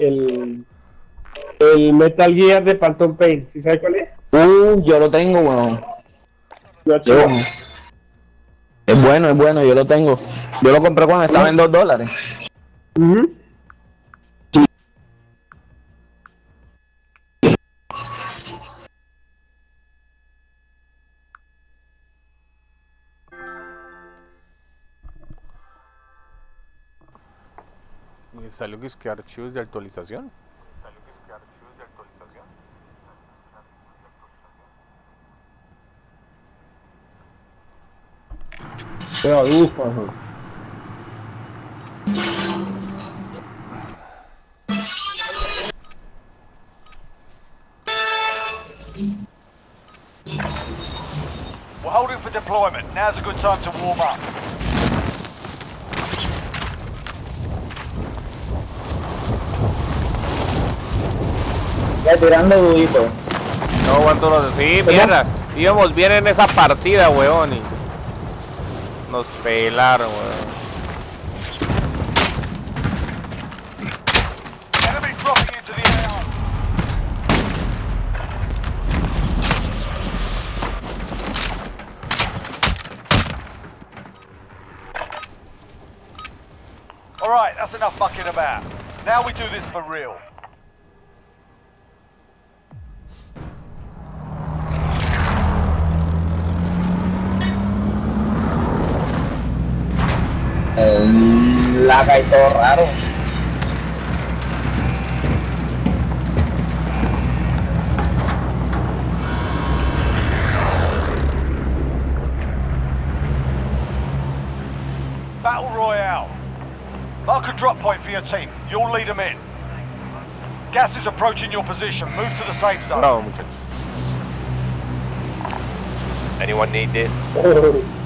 el, el Metal Gear de Phantom Pain. ¿Sí sabes cuál es? Uh, yo lo tengo, weón. Yo- chico. Es bueno, es bueno, yo lo tengo. Yo lo compré cuando estaba en 2 dólares. Salió que es que archivos de actualización. Ajá. We're holding for deployment. Now's a good time to warm up. Ya tirando dudito. No aguanto los... Sí, mierda. Íbamos bien en esa partida, weón. Y nos pelaron, weón. Enemy dropping into the AR. Alright, that's enough fucking about. Now we do this for real. Laga y todo raro. Battle Royale. Mark a drop point for your team. You'll lead them in. Gas is approaching your position. Move to the safe zone. Bravo, muchachos. Anyone need this?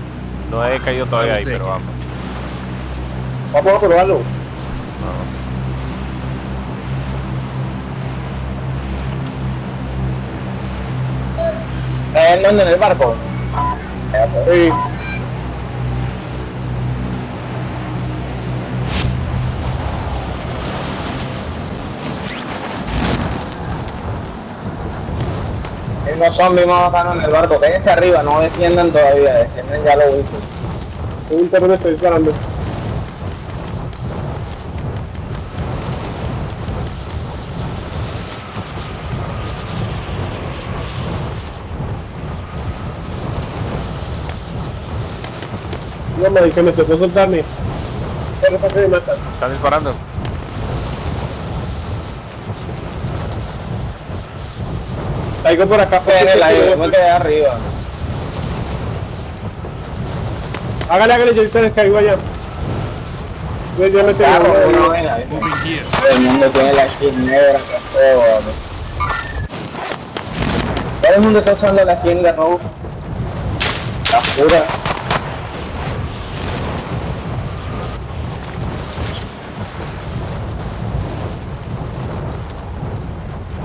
No he caído todavía ahí, pero vamos. Vamos a probarlo. ¿En dónde? ¿En el barco? Sí. Esos zombies más bacanos en el barco. Quédense arriba, no desciendan todavía. Descienden ya lo último. Un terreno estoy disparando. No, me que me tocó soltarme. Pero para que me matan. Están disparando. Caigo por acá. En el aire, quedé arriba. Hágale, hágale, yo les caigo allá. Yo me tengo. Carro. Todo el mundo tiene la skin negra, que todo. Todo el mundo está usando la skin de rojo. La pura.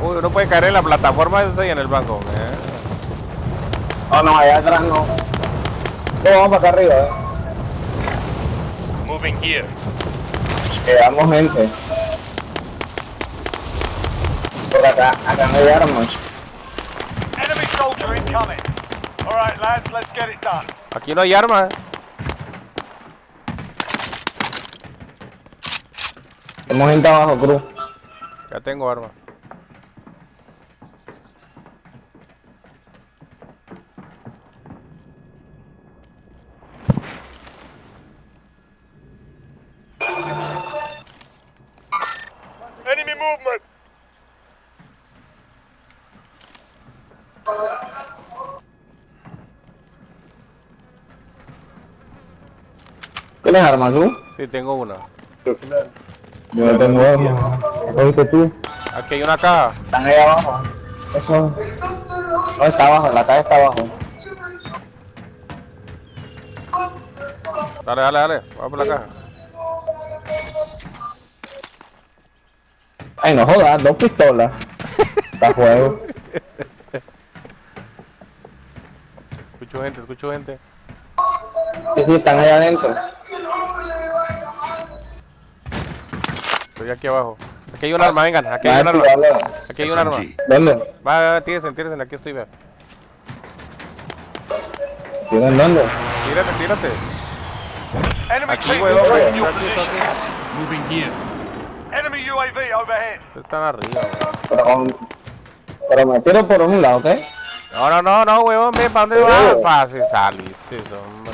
Uy, uno puede caer en la plataforma esa y en el banco. Eh. Oh no, allá atrás no. Vamos para acá arriba, eh. Moving here. Quedamos gente. Por acá, acá no hay armas. Enemy soldier incoming. Alright, lads, let's get it done. Aquí no hay armas. Tenemos gente abajo, Cruz. Ya tengo armas. Enemy movement. ¿Tienes armas, Cruz? Sí, tengo una. Yo no tengo armas. ¿Qué cogiste tú? Aquí hay una caja. Están ahí abajo. Eso. No, está abajo, la caja está abajo. Dale, dale, dale. Vamos por la caja. Ay, no jodas, dos pistolas. Está juego. Escucho gente, escucho gente. Sí, sí, están ahí adentro. Estoy aquí abajo. Aquí hay un arma, vengan. Aquí hay un Ah, arma. Aquí hay un arma. ¿Dónde? Va, va, tíresen, tíresen. Aquí estoy, vea. ¿Tienen dónde? Tírate, tírate. Enemy Aquí, Aquí, aquí. position. Enemy UAV overhead. Están arriba, weón. Pero, me tiro por un lado, ¿ok? No, no, no, no, huevón. Ve, ¿para dónde vas? Pa, si saliste, hombre,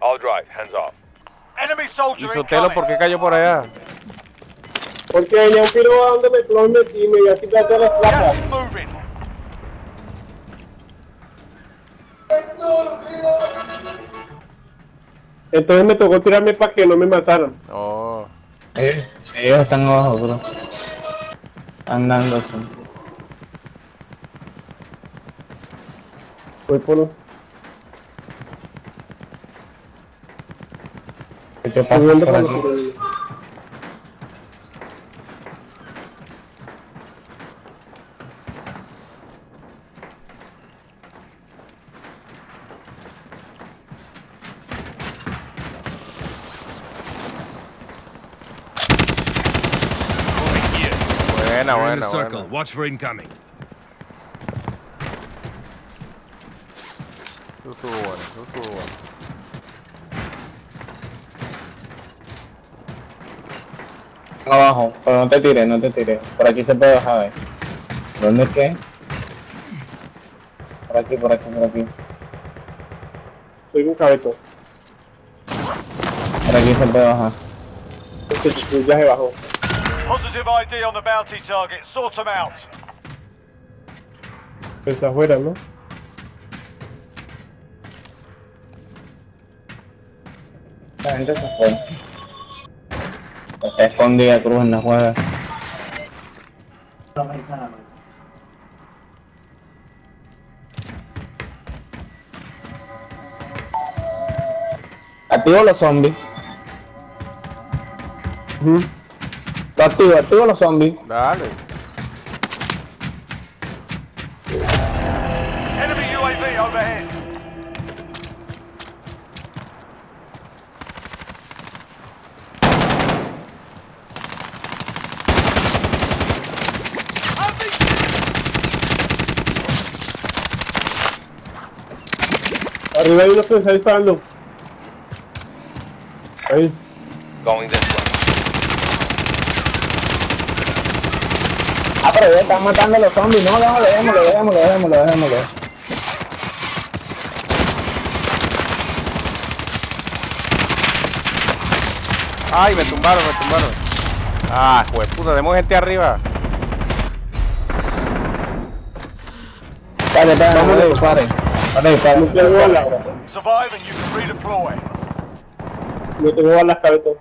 All drive, hands off. Enemy ¿Y soldier Sotelo incoming. por qué cayó por allá? Porque venía un piro a donde me clon y me iba a quitar todas las placas. Entonces me tocó tirarme para que no me mataran. Oh. Sí, ellos están abajo, bro. Andando así. Voy por los... ¿Qué te pasa subiendo por por aquí? los... Buena, We're in buena, the circle. buena. Watch for incoming. Eso estuvo bueno, eso estuvo bueno. Abajo, pero no te tires, no te tires. Por aquí se puede bajar, eh. ¿Dónde es que? Por aquí, por aquí, por aquí. Soy un cabeto. Por aquí se puede bajar. Este ya se bajó. Positive ID on the bounty target. Sort them out. Está afuera, ¿no? La gente se fue. Está escondida Cruz en la juega. Activo los zombies. Lo activo, activo los zombies. Dale. Arriba hay uno que me está disparando. Ahí. Going this way. Ah, pero ya están matando a los zombies. No, déjalo, déjamelo, déjamelo, déjamelo, déjamelo. Ay, me tumbaron, me tumbaron. Ah, pues puta, tenemos gente arriba. Dale, dale, no le disparen. No tengo balas. Survive and you can redeploy. No tengo balas, cabeto.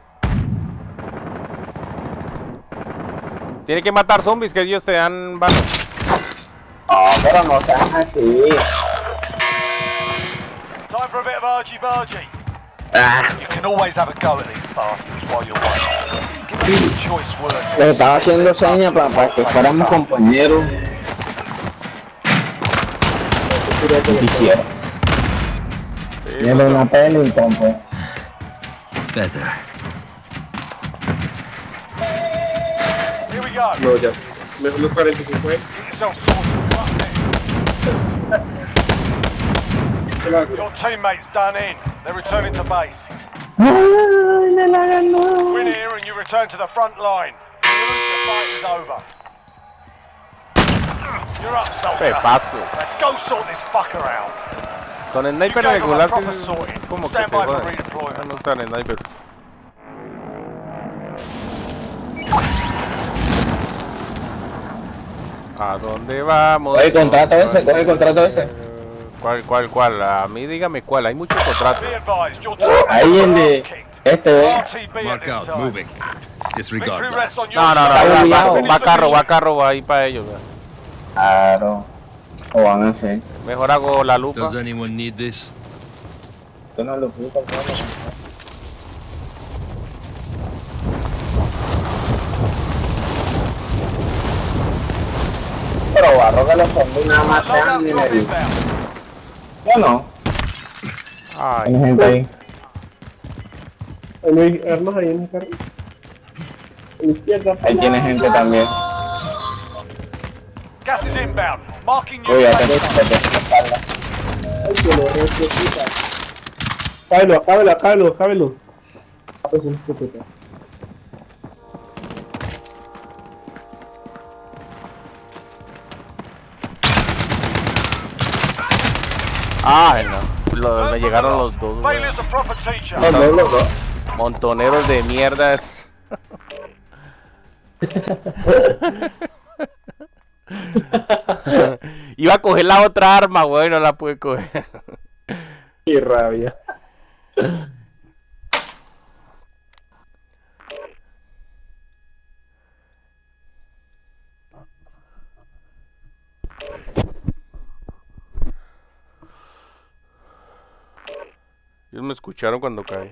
Tiene que matar zombies que ellos te dan balas. No, pero no sean así. Time for a bit of argy bargy. Ah, You can always have a go at these bastards while you're les estaba haciendo señas para, para que fuéramos compañeros. Quisiera. Sí, Tiene pues, una peli, compa. Better. Here we go. No, ya. Mejor los 45 eh. Get yourself sorted. Right then. Claro. Your teammates done in. They're returning to base. Ay, me la ganó. Win here and you return to the front line. If you lose, the fight is over. You're up, soldier. Pepazo. Now go sort this fucker out. Con el sniper regular sí es como que se redeployment. Ah, no están en sniper. ¿A dónde vamos? Coge el contrato ese, coge el contrato ese. ¿Cuál, cuál, cuál? A mí dígame cuál. Hay muchos contratos. Ahí el de este, ¿eh? Mark out. Moving. Disregard your No, no, no. Está Va, va- va carro, va carro, va ahí para ellos. vea. Claro. O van a hacer. Mejor hago la lupa. Does anyone need this? Tú no lo puedo comprar. Pero barro que los zombies nada más sean inbound. Yo no. Ay, Hay gente ahí. Hay armas ahí en el carro. A la izquierda. Ahí tiene gente también. Gas is inbound. Marking zone. atento, espalda. Ay, que lo resucita. Acábelo, acábelo, acábelo. Ah, pues es escopeta. Ay, no. Lo- me llegaron los dos, güey. A. No, no, no, no. Montoneros de mierdas. Iba a coger la otra arma, güey, no la pude coger. Qué rabia. Ellos me escucharon cuando caí.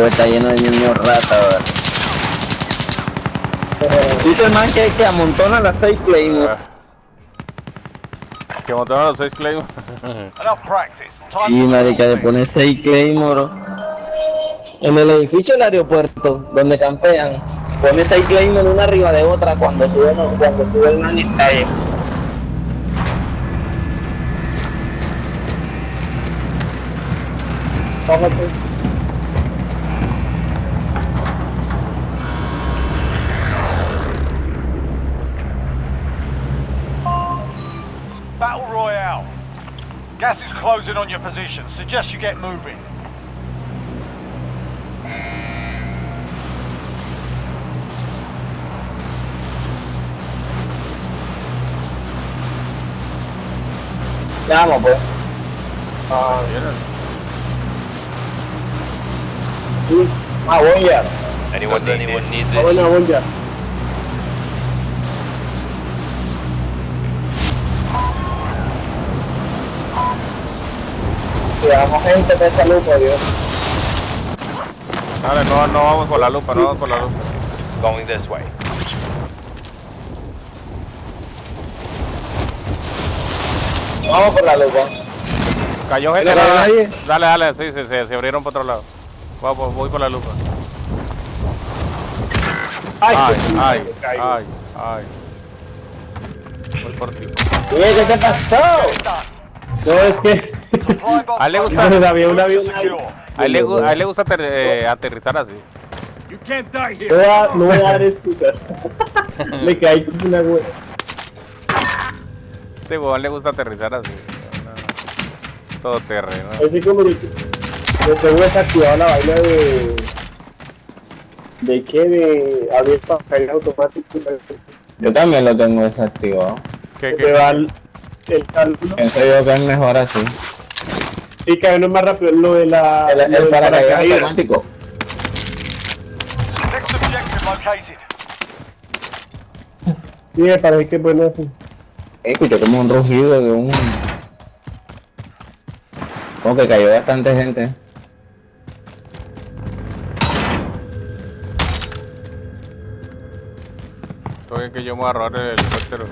juego está lleno de niños rata, ¿verdad? ¿Viste el man que, que amontona las 6 Claymore? Que montaron los seis clay. Enough practice. Time Sí, marica, le pone 6 Claymore. En el edificio del aeropuerto, donde campean, pone 6 Claymore una arriba de otra cuando sube, no, cuando sube el man y está your position. Suggest you get moving. Vamos, pues. Ah, Ah, voy ya. Anyone need anyone need ah, this? bueno, bueno, ya. Llevamos gente de esa lupa, Dios. Dale, no, no vamos por la lupa, no vamos por la lupa. Going this way. Vamos por la lupa. Cayó gente. Nadie. Dale, dale, sí, sí, sí, se abrieron por otro lado. Vamos, voy por la lupa. Ay, Ay, ay, ay, ay. Voy por ti. ¿qué te pasó? No, es que. A él le gusta-. A él le, a él le gusta ater- eh, aterrizar así. You can't die No here. voy a, no voy a dar excusas. Me caí como una güey. Este huevón le gusta aterrizar así. Todo terreno. Así como yo, yo tengo desactivado la vaina de. ¿De qué? De abrir para automático. Yo también lo tengo desactivado. ¿Qué, Que qué? Pienso yo que es mejor así. Y que uno es más rápido lo de la. El, el del paracaídas automático. Sí, me parece que es bueno así. Escuché como un rugido de un... Como que cayó bastante gente. Todo bien que yo me voy a robar el helicóptero.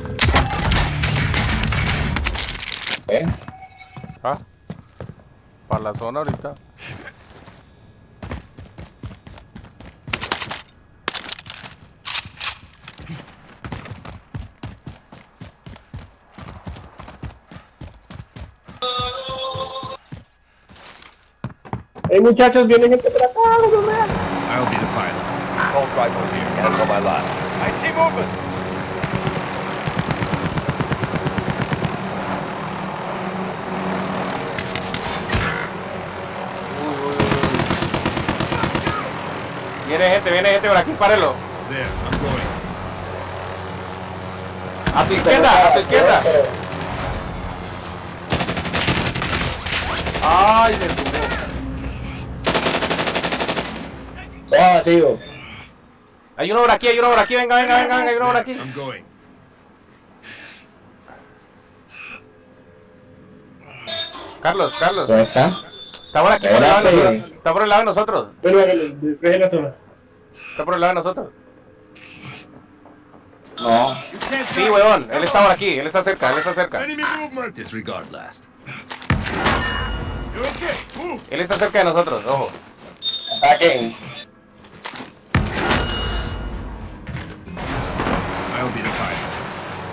¿Eh? ¿Ah? para la zona ahorita. Hey muchachos, viene gente por acá, no I'll see the pilot. Over here. My line. I see movement. Viene gente, viene gente por aquí, párelo. There, I'm going. A tu izquierda, a tu izquierda. Ay, me tumbó. Oh, tío. Hay uno por aquí, hay uno por aquí, venga, venga, venga, venga, hay uno por aquí. I'm going. Carlos, Carlos. ¿Dónde está? Está por aquí, por el lado de nosotros. Está por el lado de nosotros. Bueno, hágale, despeje la zona. Está por el lado de nosotros. No. Sí, weón. Él está por aquí, él está cerca, él está cerca. Enemy movement. Disregard last. Él está cerca de nosotros, ojo. Ataquen.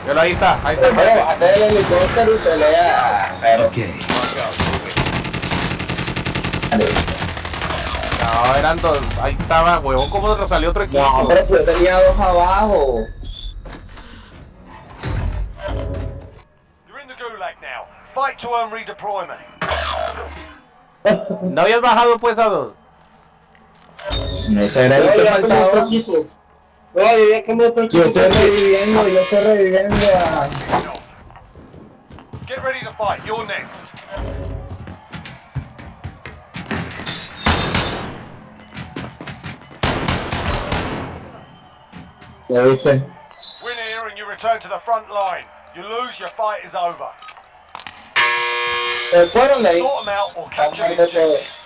Yo ahí está, ahí está. Pero del helicóptero y pelea. Pero, Okay. No, eran dos. Ahí estaba, huevón. ¿Cómo nos salió otro equipo? No, pero yo tenía dos abajo. You're in the gulag now. Fight to earn redeployment. ¿No habías bajado pues a dos? Ese era el No, que como otro equipo. No, yo ya como otro Yo equipo. estoy reviviendo, yo estoy reviviendo a... Get ready to fight. You're next. ¿Ya viste? Win here and you return to the front line. You lose, your fight is over. Se fueron de. Sort them out or capture the Vamos a ver objective.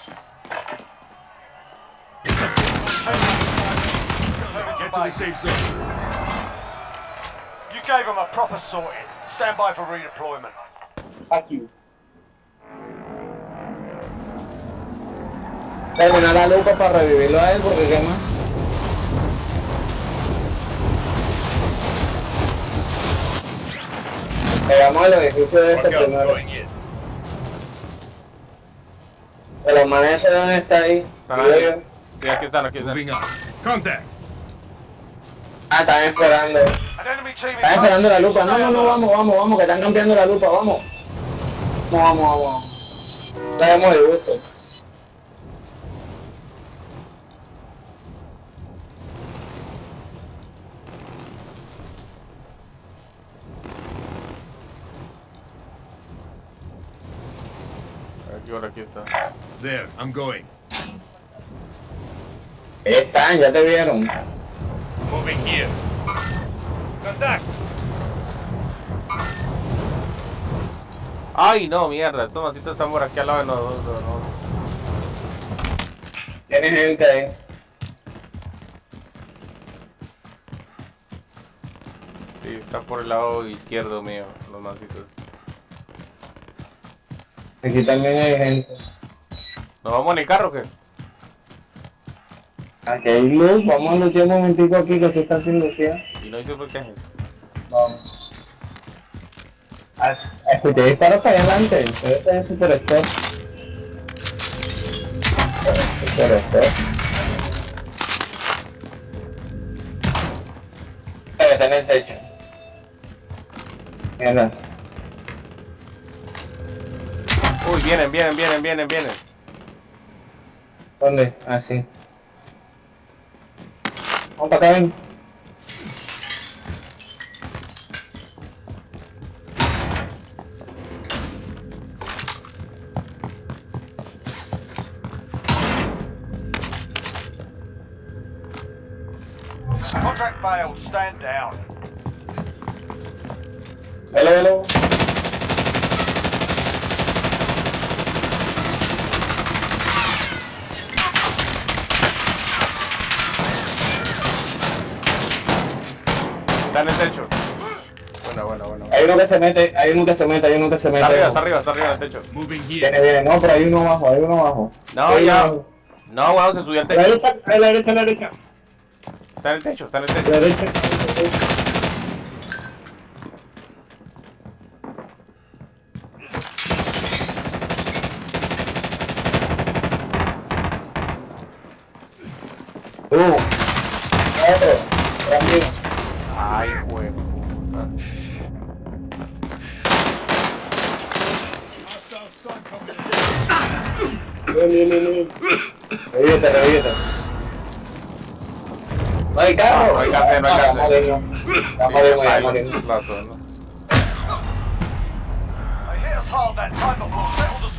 Get to the safe zone. You gave them a proper sorting. Stand by for redeployment. Aquí. Terminar la lupa para revivirlo a él porque qué más. Llegamos al edificio de este primero. Los manes de dónde está ahí. Están ahí. Sí, aquí están, aquí están. Up. Contact. Ah, están esperando. Están esperando la lupa. No, no, no, vamos, vamos, vamos, que están cambiando la lupa, vamos. Vamos, vamos, vamos. Traemos de gusto. Aquí, por aquí está. There, I'm going. Ahí están, ya te vieron. Moving here. Contact. Ay, no, mierda. Estos masitos están por aquí al lado de nosotros. ¿no? Tiene gente ahí. Sí, está por el lado izquierdo mío, los masitos. Aquí también hay gente. ¿Nos vamos en el carro o qué? Aquí hay luz, vamos a luchar un momentico aquí que se está sin lucía. Y no hice por qué gente. Vamos. Ah, Escuché disparos para allá adelante. Debe estar en super stop. Super stop. Pero está en el techo. Mierda. Uy, vienen, vienen, vienen, vienen, vienen. ¿Dónde? Ah, sí. Vamos para acá, ven. Contract failed. Stand down. Velo, velo. Está en el techo. Bueno, bueno, bueno. Hay uno que se mete, hay uno que se mete, hay uno que se mete. Está arriba, está arriba, está arriba del techo. Moving Viene, here. viene, no, pero hay uno abajo, hay uno abajo. No, ya. No, weón, se subió al A la techo. derecha, a la derecha, a la derecha. Está en el techo, está en el A techo. la derecha.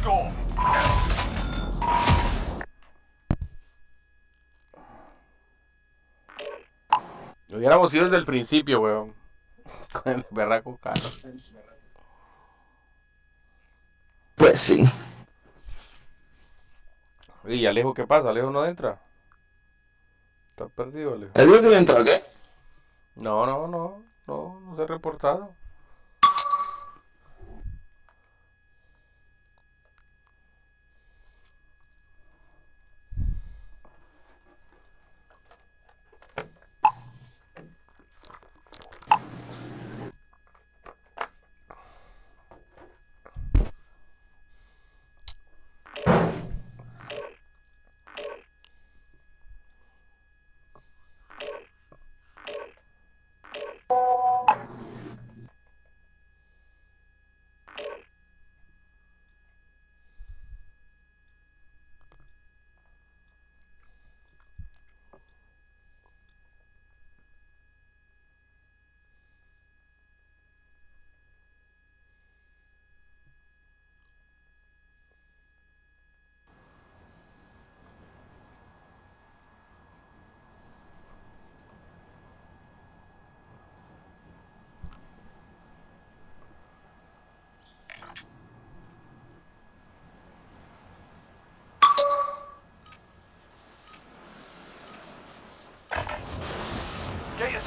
Score. Hubiéramos ido desde el principio, weón. Con el berraco caro. Pues sí. ¿Y Alejo qué pasa? ¿Alejo no entra? ¿Está perdido, Alejo? ¿El dijo que entró qué? No, no, no. Reportado.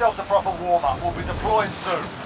Yourself to proper warm-up. We'll be deploying soon.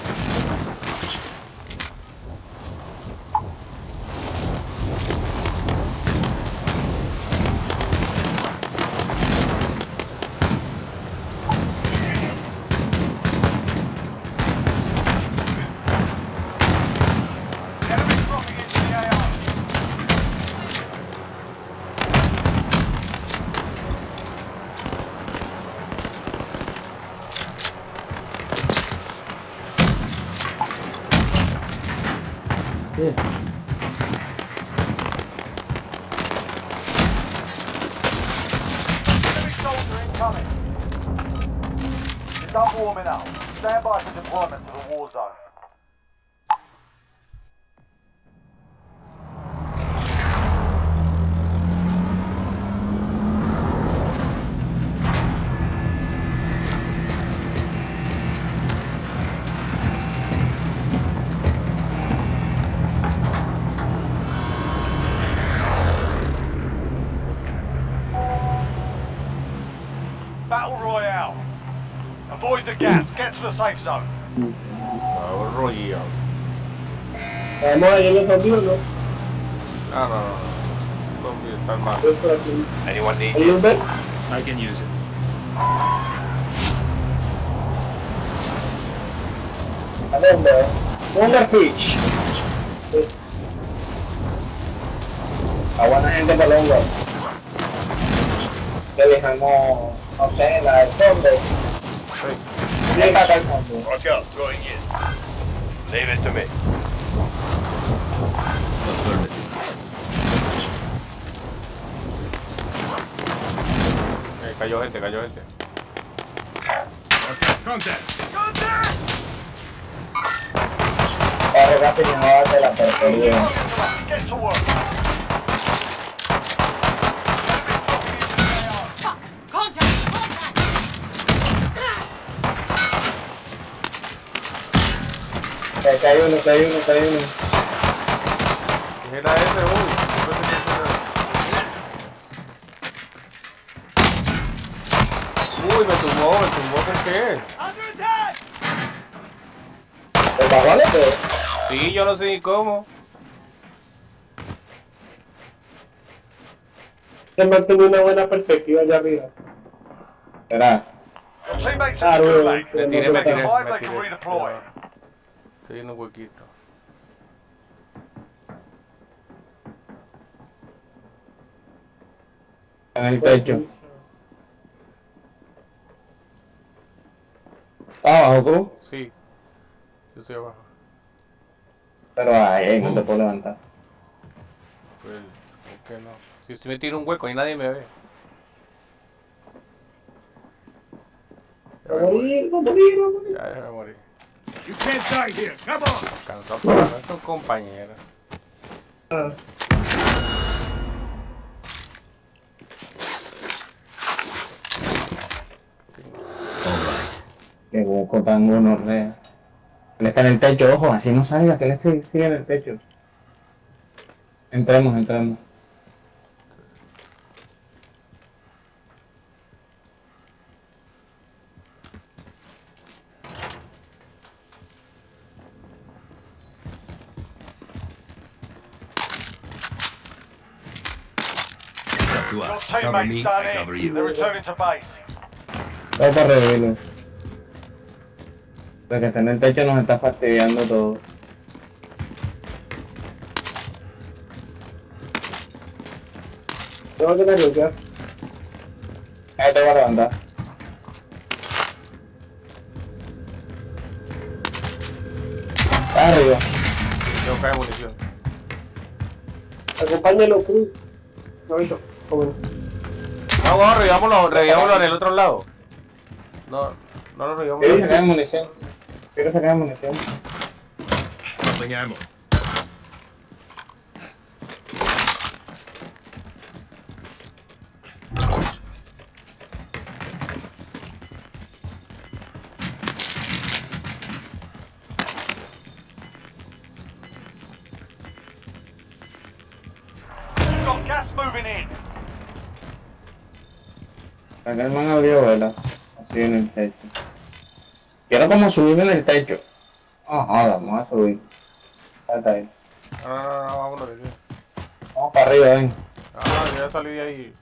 Gas. Get to the safe zone. Ahorro y ya. Vamos a ir a los zombies, ¿no? No, no, no. no. Zombie está mal. Estoy por aquí. Anyone need ¿Hay un ver? I can use it. ¿A dónde? Wonder Fish. A buena gente por Longo. Que dejamos, no sé, la del fondo. Up, going in. Leave it to me. Gente, cayó gente. Contact. Rápido no. Hay uno, hay uno, hay uno. ¿Quién era ese, uy? Uy, me tumbó, me tumbó, ¿por qué? ¿El bajón pero Sí, yo no sé ni cómo. Se mantuvo una buena perspectiva allá arriba. Ah, the bueno, gulag. Me tiré, me tiré, me tiré. Estoy en un huequito. En el techo. ¿Está abajo, Cruz? Sí. Yo estoy abajo. Pero ahí, no te puedo levantar. Pues, ¿por qué no? Si estoy me tiro un hueco y nadie me ve. Ya me morí. morir, va a morir, va a morir. Ya, ya me morí. You can't die here. Come on. Cansado por compañeros. Ah, All right. Que hueco tan uno re. Él está en el techo, ojo, así no salga, que él esté, sigue en el techo. Entremos, entremos. Cover me. I cover you. They're returning to base. Vamos para revivirlo. Lo que está en el techo nos está fastidiando todo. Tengo que negociar. Ahí te voy a levantar. Está arriba. Tengo caer munición. Acompáñalo, Cruz. Ahorita, joven. No, vamos, revivámoslo, revivámoslo en el otro lado. No, no lo revivamos. Quiero sacar munición. Quiero sacar munición. Ammo. Acá el man abrió vela. Así en el techo. Quiero como subir en el techo. Ajá, vamos a subir. Espérate ahí. No, no, no, no, vámonos. Vamos para arriba, ven. Ah, yo ya salí de ahí.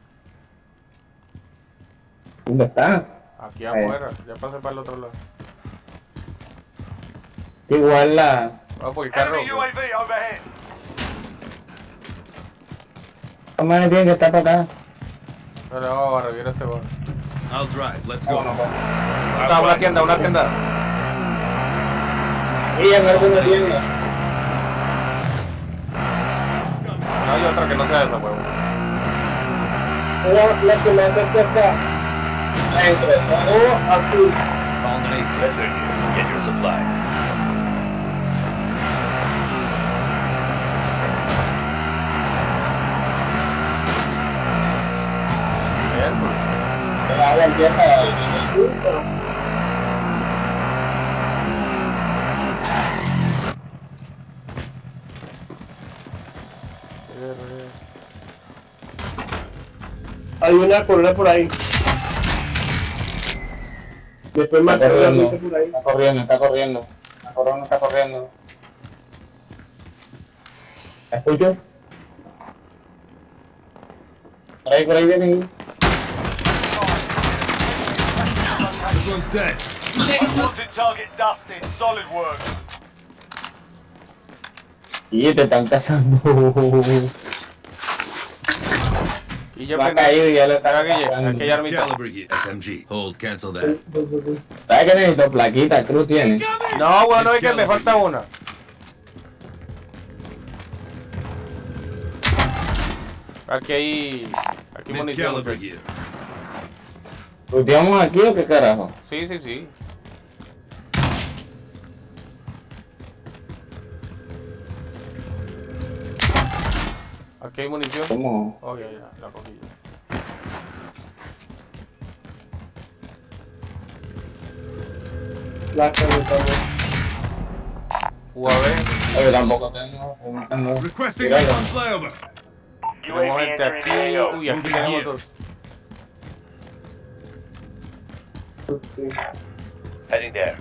¿Dónde está? Aquí Ahí. afuera. Ya pasé para el otro lado. Igual la... Vamos por el carro. Madre tiene que estar para acá. No, no, barra, ese. I'll drive, let's go. Pues. Está, una tienda, una tienda. Mira, no alguna tienda. No hay otra que no sea esa, huevo. La, la que me entre, la 2 a 3. Empieza el bien. Hay una corona por ahí. Después más Está corriendo. corriendo por ahí. Está corriendo, está corriendo. La corona está corriendo. ¿La escucho? Por ahí, por ahí vienen. This one's dead. Wanted target dusted. Solid work. Y te están cazando. Y yo Va a prendí- caer y ya le Mira, está Guille, cazando. aquella armita. Caliber here. SMG. Hold. Cancel that. ¿Sabes que necesito plaquita? Cruz tiene. No, bueno, es que me falta una. Aquí hay. Aquí hay munición. ¿Ruteamos aquí o qué carajo? Sí, sí, sí. Aquí hay munición. ¿Cómo? Oh, ya, la cogí ya. La. UAV. Oye, tampoco tengo. no tengo- Requesting flyover. Tenemos gente aquí. Uy, aquí tenemos dos. Sí. Heading there.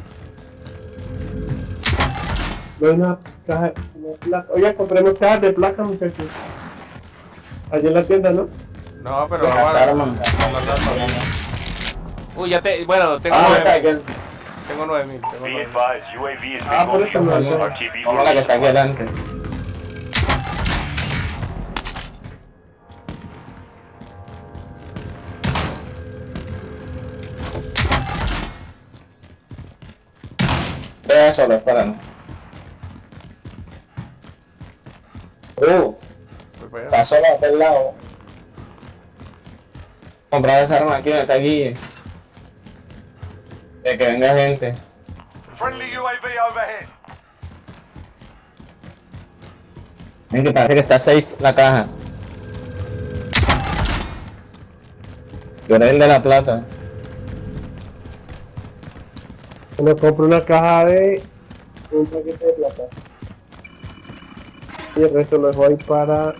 Veo una caja una placa. Oye, compremos cajas de placa, muchachos. Allí en la tienda, ¿no? No, pero Las ahora. armas. Uy, ya te. Bueno, tengo Ah, está nueve aquí. mil. Tengo nueve mil. Tengo Be nueve mil. advised, UAV is Ah, por eso no Vamos a la que está aquí adelante. No. Uh, Voy para allá. está solo a aquel lado. Comprar esa arma aquí, está aquí. De que venga gente. Friendly UAV overhead. Ven que parece que está safe la caja. Yo era el de la plata. Me compro una caja de un paquete de plata. Y el resto lo dejo ahí para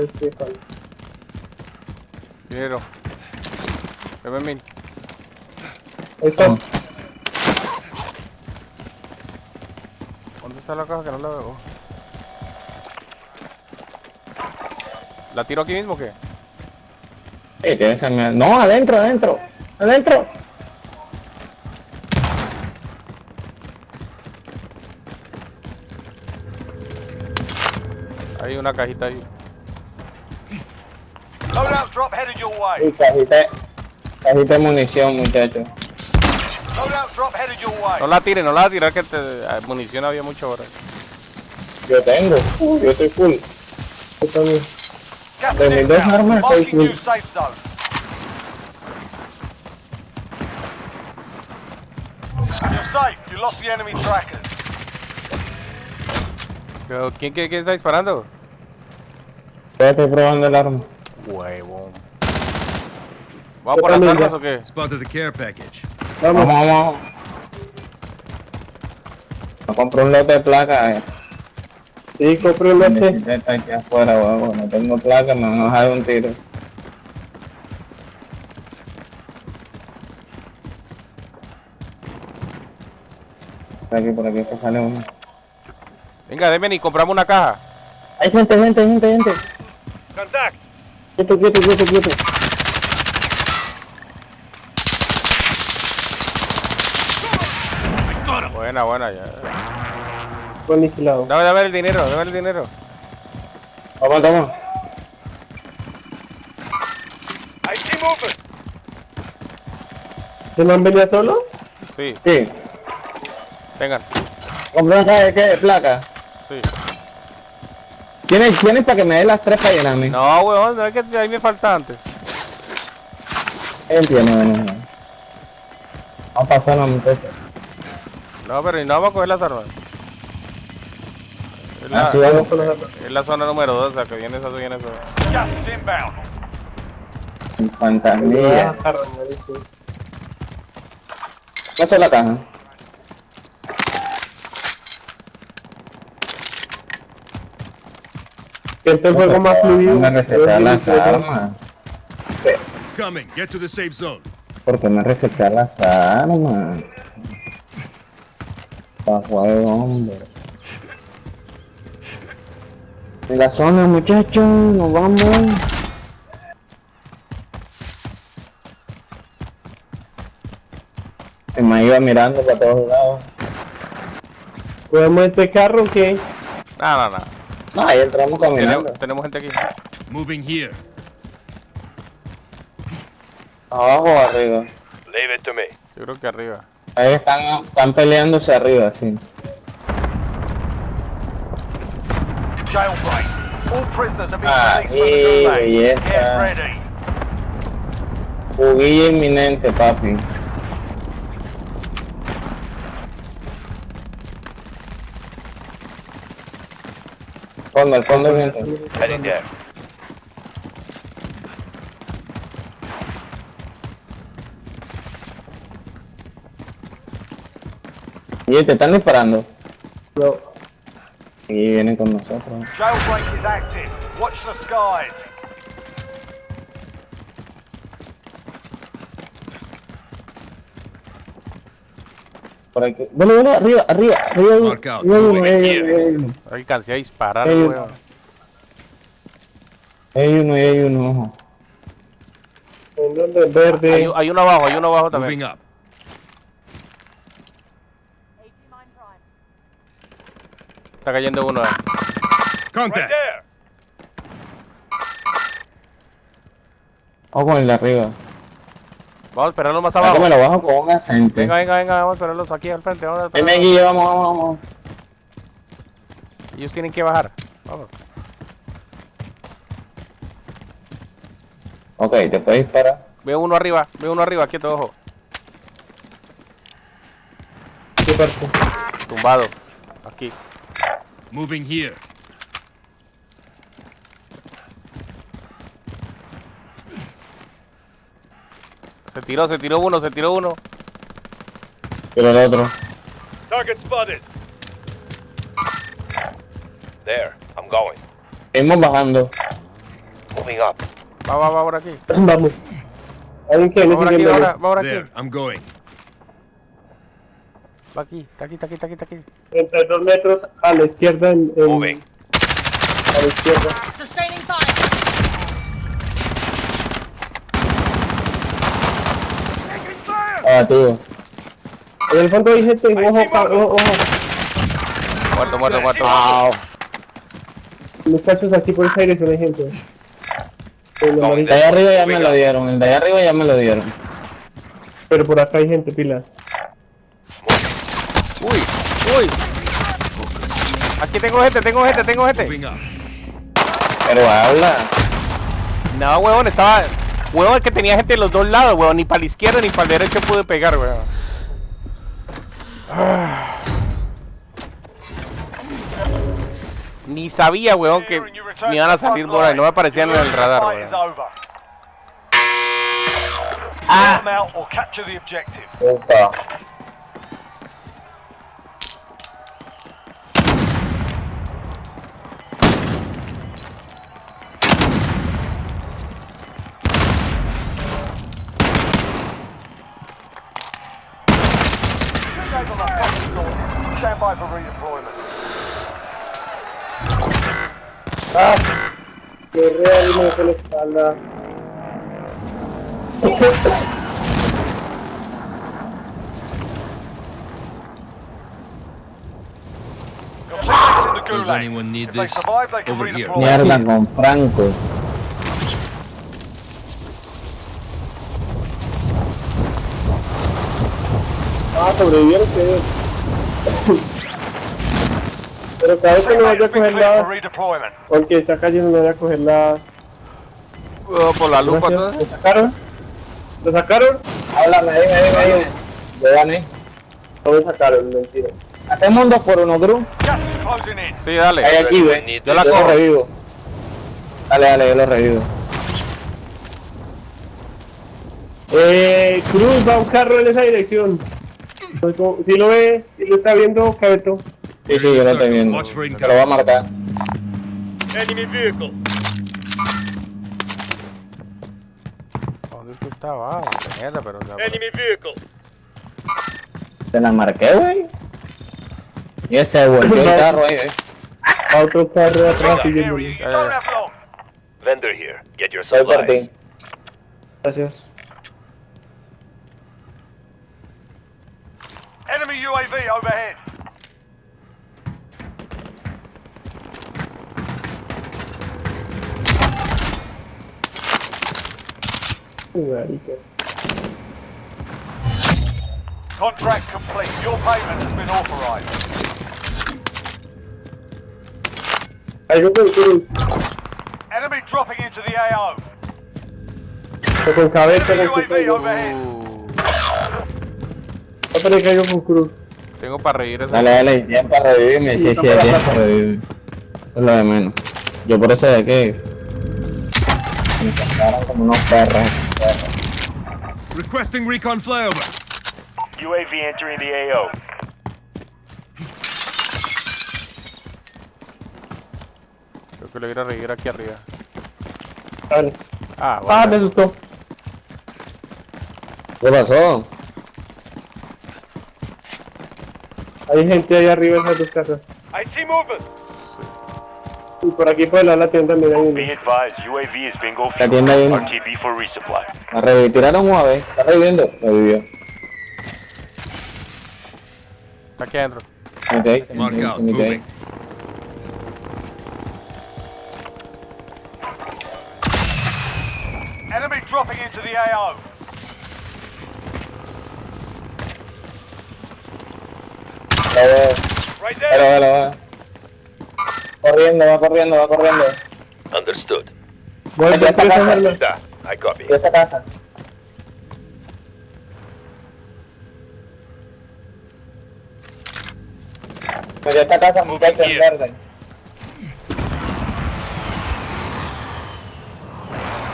este fan. Dinero. Ahí está. ¿Dónde está la caja que no la veo? ¿La tiro aquí mismo o qué? Sí, tiene esa mierda. No, adentro, adentro. Adentro. Hay una cajita ahí. Loadout drop headed your way. Y cajita, cajita de munición, muchachos. Loadout drop headed your way. No la tires, no la tires, que te, ah, munición había mucho ahora. Yo tengo. Uh, yo estoy full. Yo también. De is mis dos armas, estoy new safe zone. You're safe. You lost the enemy trackers. Pero, ¿quién, quién, quién está disparando? Yo estoy probando el arma. Huevón. ¿Vamos por las armas o qué? Spotted the care package. Vamos, Vamos. vamos. Me compré un lote de placa. Eh. Sí, compré un lote. Estar aquí afuera, huevo. No tengo placa, me van a dejar un tiro. Por aquí, por aquí, que sale uno. Venga, déme y compramos una caja. Hay gente, gente, gente, gente. Contact. Quieto, quieto, quieto, quieto. Buena, buena, ya. Fue aniquilado. Dame, dame el dinero, dame el dinero. Toma, toma. AT movement. ¿Se no han venido solo? Sí, Sí. tengan. Compré una caja de qué? De placa. Sí. ¿Tienes, tienes para que me dé las tres para llenarme? No, weón, no es que ahí me falta antes. Entiendo, no, no. Vamos a pasar la muchacha. No, pero y no vamos a coger las armas. Es la, Ah, sí, vamos. es la zona número 2, la que viene esa, viene esa. Gas is inbound. En fantasmilla. Pasa la caja. Este es el juego más fluido. Me recetar las armas. It's coming. Get to the safe zone. Porque me recetar las armas. Pa' jugar, hombre. En la zona, muchachos, nos vamos. Se me iba mirando para todos lados. ¿Podemos este carro o qué? No, no, no. No, ahí entramos caminando. Tenemos, tenemos gente aquí. Moving here. Abajo o arriba. Leave it to me. Yo creo que arriba. Ahí están, están peleándose arriba, sí. Jailbreak. All prisoners have been Ah, released from the belleza. Get ready. Juguilla inminente, papi. Fondo, al fondo viento. Heading there. Y te están disparando. No. Y vienen con nosotros. Jailbreak is active. Watch the skies. Por aquí. Bueno, bueno, arriba, arriba, arriba. hay-. Alcancé a disparar, weón. Hay uno, hay uno. ¿En? Verde. Hay, hay uno abajo, hay uno abajo también. Up. Está cayendo uno. eh. Contact. Ojo con el de arriba. Vamos a esperarlos más abajo. me lo bajo con un acento. Venga, venga, venga, vamos a esperarlos aquí al frente. Vamos a Ven aquí, vamos, vamos, vamos. Ellos tienen que bajar. Vamos. Ok, te puedes disparar. Veo uno arriba, veo uno arriba, quieto, ojo. ¿Qué parte? Tumbado. Aquí. Moving here. Se tiró, se tiró uno, se tiró uno. Pero el otro. Target spotted. There, I'm going. Seguimos bajando. Moving up. Va, va, va por aquí. Vamos. ¿Alguien que Va por aquí, va, por There, aquí. I'm going. Va aquí, está aquí, está aquí, está aquí, está aquí. 32 metros a la izquierda en, en- Moving. a la izquierda. Sustaining Abatido. En el fondo hay gente, ojo, ojo, ojo. Muerto, muerto, muerto. Muchachos, aquí por esa dirección hay gente. El de allá arriba ya me lo dieron. El de allá arriba ya me lo dieron. Pero por acá hay gente, pila. Uy, uy. Aquí tengo gente, tengo gente, tengo gente. Pero habla. No, huevón, estaba. Huevón, es que tenía gente de los dos lados, huevón. Ni para la izquierda ni para la derecha pude pegar, huevón. Ah. Ni sabía, huevón, que me iban a salir por ahí. No me aparecían en el radar, fight is huevón. Stand by for redeployment. Que real me fue la espalda. Your teammates in the Does gulag. anyone need if they this? survive, they can Over here. redeploy. Mierda con Franco. Ah, sobrevivieron que Pero cada vez que no vaya a coger la... Porque está cayendo, no vaya a coger la... Oh, por la lupa. ¿Lo sacaron? ¿Lo sacaron? Háblame, dime, dime, dime. Yo gané. No lo sacaron, mentira. Hacemos un dos por uno, Gru. Gas is closing in. Sí, dale. Hay aquí, ve. Yo la Yo lo revivo. Dale, dale, yo lo revivo. Eh, Cruz va un carro en esa dirección. Si lo ve, si lo está viendo, Cabeto. Sí, sí, yo lo estoy viendo. Te lo voy a marcar. Enemy vehicle. ¿Dónde es que estaba? Ah, mierda, pero. o sea, Enemy vehicle. Te la marqué, güey. Y ese volvió el carro ahí, eh. A otro carro atrás don't have long. Vendor here. Get your supplies. ti. Gracias. Enemy UAV overhead. Marica. Contract complete. Your payment has been authorized. Algo con Cruz. Enemy dropping into the AO. Con cabeza, Cruz. con tengo para reír esa. Dale, dale, para revivirme. Sí, sí, tiempo para revivirme. Eso es lo de menos. Yo por eso de que. Me como unos perros. Requesting recon flyover. UAV entering the AO. Creo que le voy a reír aquí arriba. Dale. Ah, Ah, me bueno. asustó. ¿Qué pasó? Hay gente ahí arriba en esas dos casas. I see movement. Por aquí puede la tienda mira La tienda hay una. La revitiraron una vez. ¿Está reviviendo? Revivió. Aquí adentro. Okay. Mark out. Moving. Enemy dropping into the AO. Corriendo, va corriendo, va corriendo. Understood. Voy a está casa. I copy. Y esa casa. Metió esta casa, muchachos, en verde.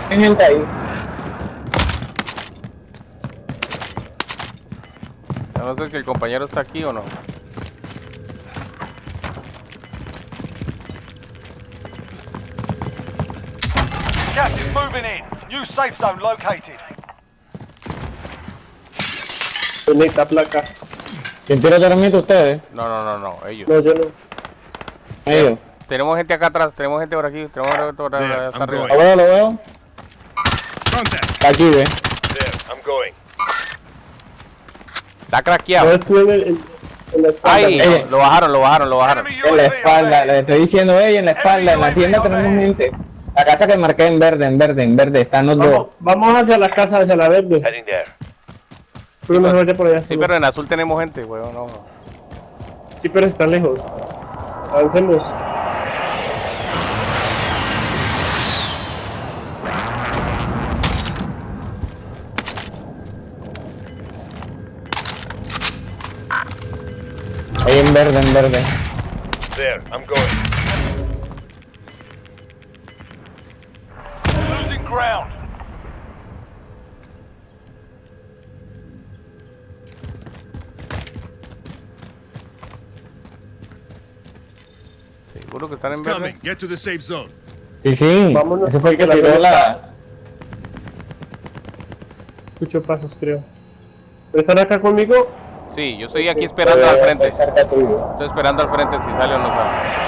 Hay gente ahí. No sé si el compañero está aquí o no. Gas is moving in. New safe zone located. Bonita placa. ¿Quién tira termita ustedes? No, no, no, no, ellos. No, yo no. Ellos. Tenemos gente acá atrás, tenemos gente por aquí, tenemos gente por I'm arriba. Lo veo, lo veo. Contact. Está aquí, ve. I'm going. Está craqueado. Ella. lo bajaron, lo bajaron, lo bajaron. En la espalda, le estoy diciendo ella en la espalda, en la tienda tenemos gente. La casa que marqué en verde, en verde, en verde, están los Vamos, dos. vamos hacia la casa, hacia la verde. Vete por allá. Sí, pero en azul tenemos gente, weón, no. Sí, pero está lejos. Avancemos. Ahí en verde, en verde. There, I'm going. Ground. Seguro que están en verde. coming. Get to the safe zone. Sí, sí. Vámonos, Ese fue el que tiró la. Escucho pasos, creo. ¿Pero ¿Están acá conmigo? Sí, yo estoy aquí esperando al frente. Estoy esperando al frente si sale o no sale.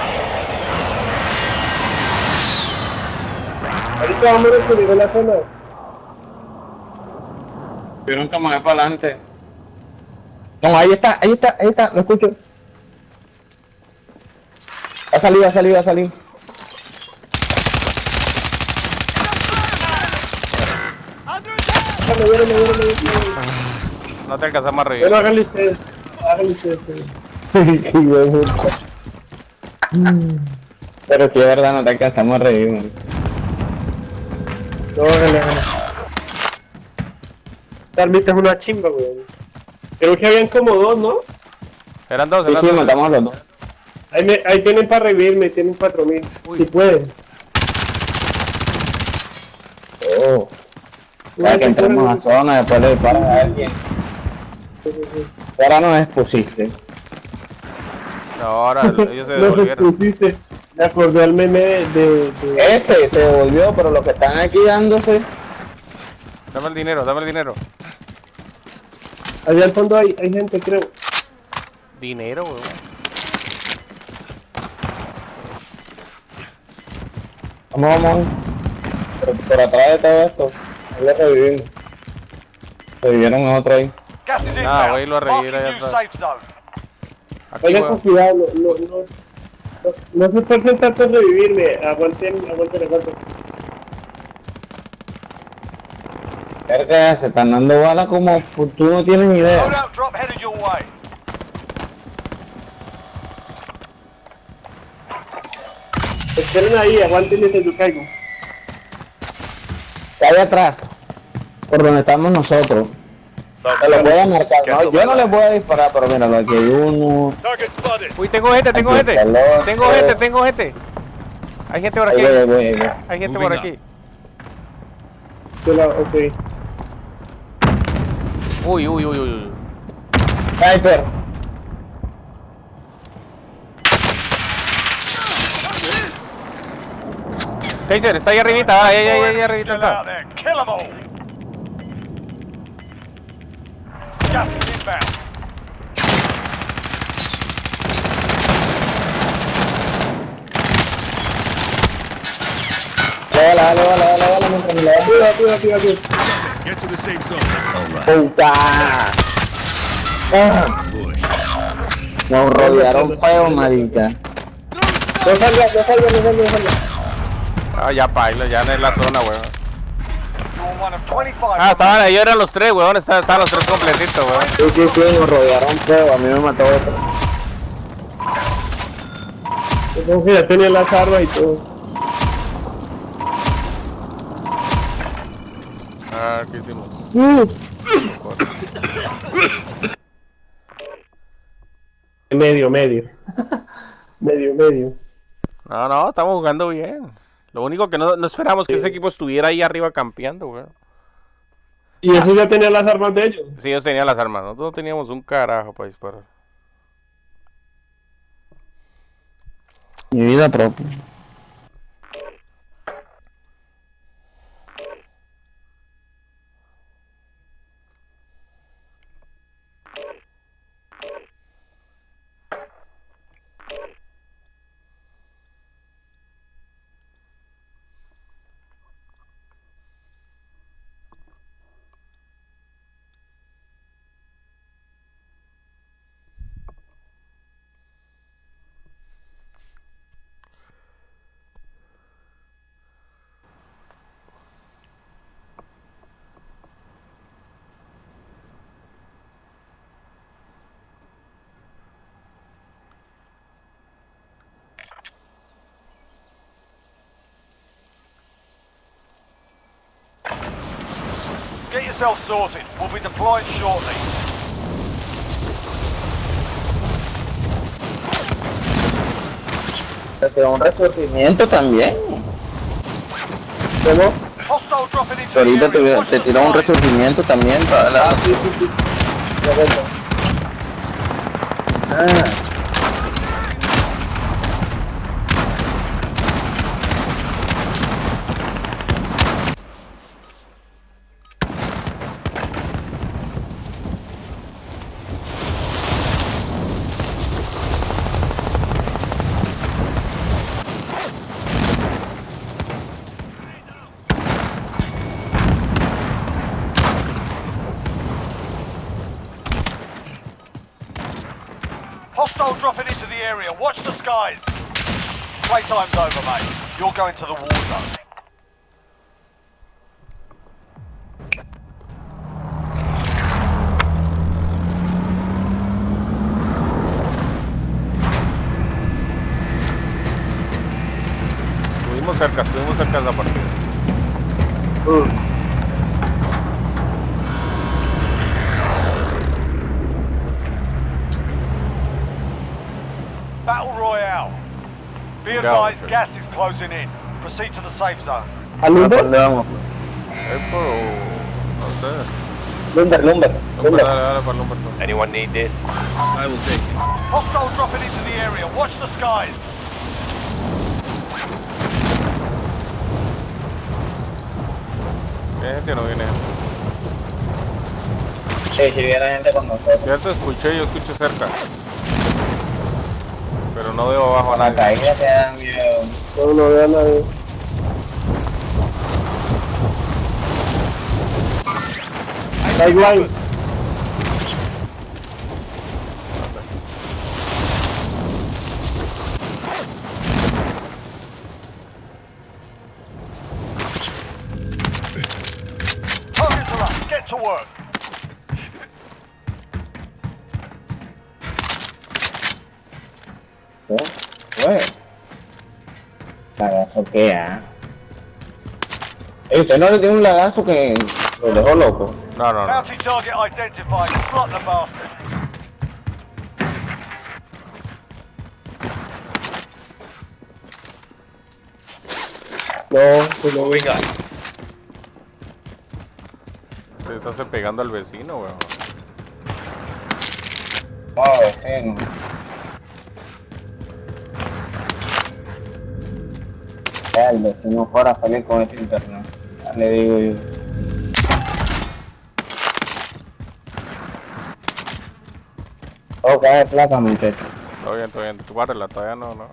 Ahorita vamos a subir la zona. Tuvieron que mover para adelante. No, ahí está, ahí está, ahí está, lo escucho. Va a salir, va a salir, va a salir. Me viene, me viene, me viene, me viene. No te alcanzamos a revivir. Bueno, háganle ustedes. Háganle ustedes. Pero si es verdad, no te alcanzamos a reír, man. No, háganle. Esta armita es una chimba, weón. Creo que habían como dos, ¿no? Eran dos, Sí, eran sí, dos. matamos a los dos. Ahí, me, ahí tienen para revivirme, tienen 4000. Si pueden. Oh. Que entremos a zona, después le disparan a alguien. Ahora nos expusiste. No, ahora ellos se Los devolvieron. Me acordé al meme de... de, de- Ese se devolvió, pero los que están aquí dándose. Dame el dinero, dame el dinero. Allá al fondo hay, hay gente, creo. Dinero, weón. Vamos, vamos. Por, por atrás de todo esto. Ahí lo revivimos. Revivieron a otro ahí. Ah, a revivir Marking allá atrás. Aquí, weón. cuidado, no, no, no, no se esfuercen tanto en revivirme. Aguanten, aguanten, aguanten. Verga, se están dando balas como tú no tienes ni idea. Esperen ahí, aguanten desde yo caigo. Ahí atrás. Por donde estamos nosotros. Se lo voy a marcar. No, yo no les voy a disparar, pero míralo, aquí hay uno. Uy, tengo gente, tengo gente. Tengo gente, tengo gente. Hay gente por aquí. Hay gente por aquí. Ok. Uy, uy, uy, uy. uy. Sniper. Taser, está ahí arribita, ahí, ahí, ahí, ahí arribita está. there. Kill them all. Gas is inbound. Dale, dale, dale, dale, dale, mientras me la. Get to the safe zone. ¡Puta! Ah. Nos rodearon feo, marica. No salga, no salga, no salga, no. Ah, ya paila, ya no es la zona, weón. You're one of 25. Ah, estaban ahí, eran los tres, weón. Estaban estaban los tres completitos, weón. Sí, sí, sí, nos rodearon feo. A mí me mató otro. Como que ya tenía las armas y todo. Ah, ¿qué hicimos? Medio, medio. medio, medio. No, no, estamos jugando bien. Lo único que no, no esperamos que ese equipo estuviera ahí arriba campeando, güey. Y eso ya tenía las armas de ellos. Sí, ellos tenían las armas, nosotros no teníamos un carajo para disparar. Mi vida propia. Yourself sorted. We'll be deploying shortly. Te tiró un resurgimiento también. ¿Cómo? Ahorita te, te tiró un resurgimiento también para la... Correcto. Ah, going to the war Proceed to the safe zone. ¿a ¿Alumbre? dónde vamos? Es por... no sé. Lumber, lumber, Lumber, lumber. dale, dale para Lumber. Anyone need this? I will take it. Hostile dropping into the area. Watch the skies. ¿Viene gente o no viene gente? Sí, si viene gente con nosotros. Cierto, escuché, yo escuché cerca. Pero no veo abajo a La nadie. caída te da miedo. No, no veo a nadie. Da igual. Targets are up. Get to work. ¿Qué? Bueno. ¿Lagazo qué, ah? Ey, ¿Usted no le tiene un lagazo que lo dejó loco? No, no, no. Bounty target identified. Slot the bastard. No, pues no. Up. Se está pegando al vecino, weón. No, vecino. Ya, el vecino fuera feliz con este internet. Ya le digo yo. Oh, cae placa, muchacho. Todo bien, todo bien. Tú guárdala, todavía no, no.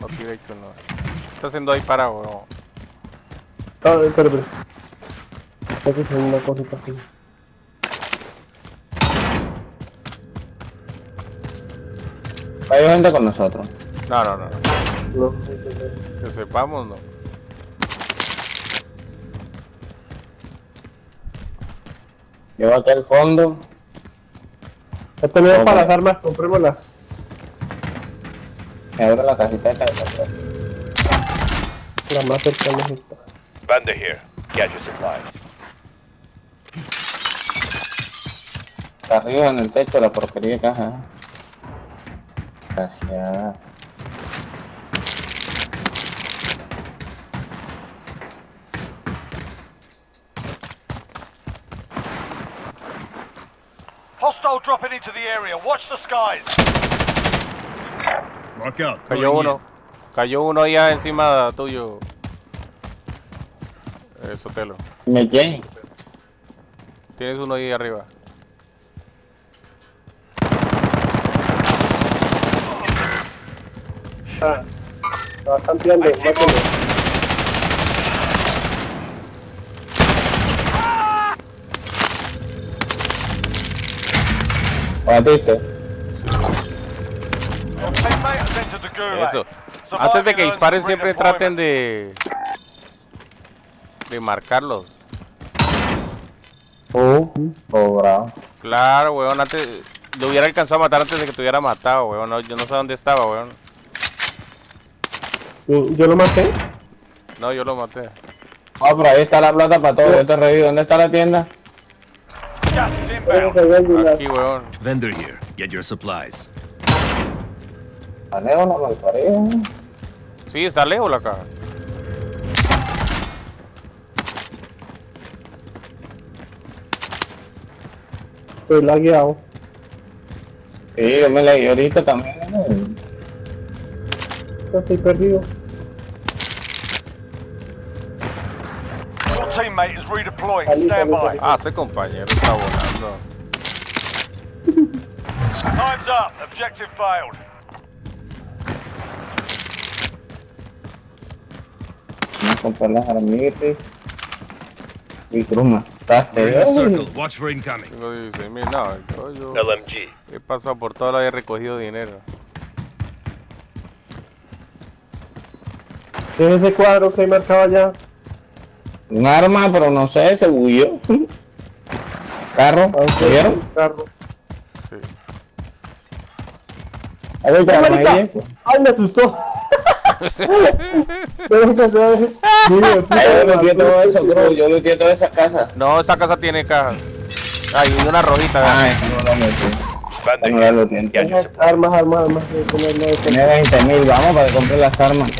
No pide hecho, no. ¿Qué está haciendo ahí para, weón? Ah, espera, espera. Que hacer una cosita así. Hay gente con nosotros. No, no, no. no. No, Que sepamos, no. Llevo aquí al fondo. Ya tenemos para las armas, comprémoslas. Me abre la cajita de carga. La más cercana es esta. Vendor here. Get your supplies. Está arriba en el techo la porquería de caja. Gracias. Hostile dropping into the area. Watch the skies. Mark out. Cayó uno. Cayó uno allá encima tuyo. Eso, Telo. Me lleno. Tienes uno ahí arriba. Ah, la están tirando, mátenlo. Gulag. Eso. Antes de que disparen siempre traten de... De marcarlos. Uh, cobrado. Claro, weón, antes... Lo hubiera alcanzado a matar antes de que te hubiera matado, weón. No, yo no sé dónde estaba, weón. Yo, lo maté. No, yo lo maté. Ah, por ahí está la plata para todo. Yo te revivo. ¿Dónde está la tienda? Gas is Tengo inbound. Aquí, weón. Vendor here. Get your supplies. Alejo, no me. Sí, está lejos la caja. Estoy lagueado. Sí, yo me leí ahorita también. Ya Estoy perdido. Teammate is redeploying. Stand by. Ah, ese compañero está volando. Time's up. Objective failed. Vamos a comprar las armitas. Y cruma. We're in a circle. Watch for incoming. Tengo 16 mil, no, yo, yo LMG. he pasado por todo lado y he recogido dinero. ¿Tienes ese cuadro que hay marcado allá? Un arma, pero no sé, se bulló. Carro, Ah, ¿lo vieron? Carro. Sí. Ahí voy, ¡Ay, carro, marica! ahí. ¡Ay, me asustó! Yo mató. todo eso, bro. Yo looteé toda esa casa. No, esa casa tiene cajas. Ay, y una rojita. ¿verdad? Ay, no lo No here. looteé. Get your Armas, armas, armas, a eso. Tiene 20 mil, vamos para que compre las armas.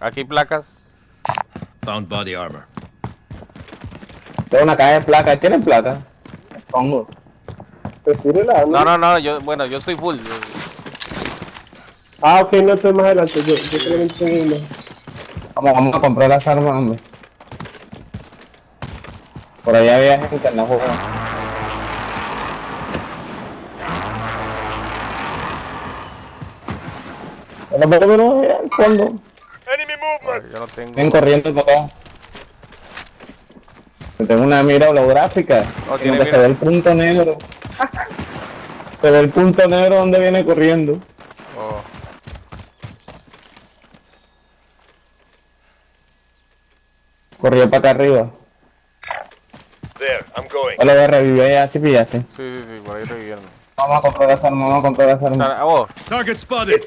Aquí placas. Found body armor. Tengo una caja de placas. ¿Tienes placas? Pongo. Pues No, no, no, yo, bueno, yo estoy full. yo- Ah, ok, no estoy más adelante. Yo, yo solamente tengo una. Vamos, vamos a comprar las armas, hombre. Por allá había gente en la jugada. Pero, pero, pero, mira, al fondo. Enemy movement. Yo no tengo. Ven corriendo. Yo tengo una mira holográfica. Oh, tiene que mira. se ve el punto negro. se ve el punto negro donde viene corriendo. Oh, Corrió para acá arriba. There. I'm going. O lo voy a revivir ya, si pillaste. sí, sí, sí, por ahí revivieron. Vamos a comprar las armas, vamos a comprar las armas. Dale, A vos, Target spotted.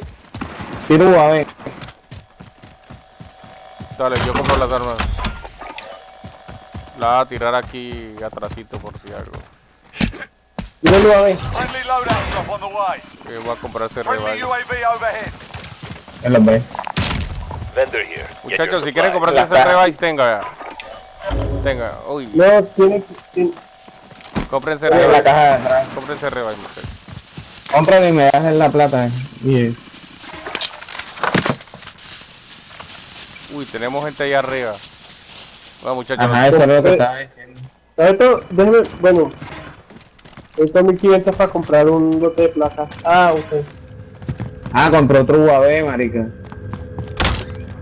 Tirúa, ven. Dale, yo compro las armas. La voy a tirar aquí atrasito por si algo. A ver. Way. Que voy a comprar ese Friendly rebaño. UAV overhead. Él los ve. Vendor here. Get your Muchachos, si quieren comprarse La ese cara. revice, tenga ya. Tenga, uy, No, tiene que. cómprense En la atrás. Cómprense revice, muchachos. Cómpralo y me das la plata. eh. Y Uy, tenemos gente ahí arriba. Bueno, muchachos, Ajá, eso es lo que estaba diciendo. Esto, déjeme. Bueno. Esto 1500 para comprar un lote de placas. Ah, ok. Ah, compré otro UAV, marica.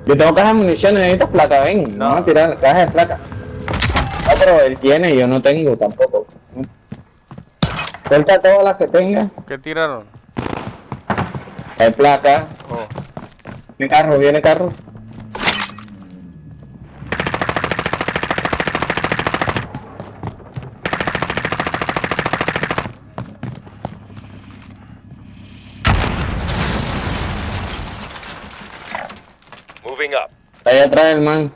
Yo tengo caja de municiones, necesitas placa, ven. No. Vamos a tirar caja de placa. No, pero él tiene, yo no tengo tampoco. Suelta todas las que tenga. ¿qué tiraron? Hay placa. Oh, Viene carro, viene carro. Está allá atrás el man.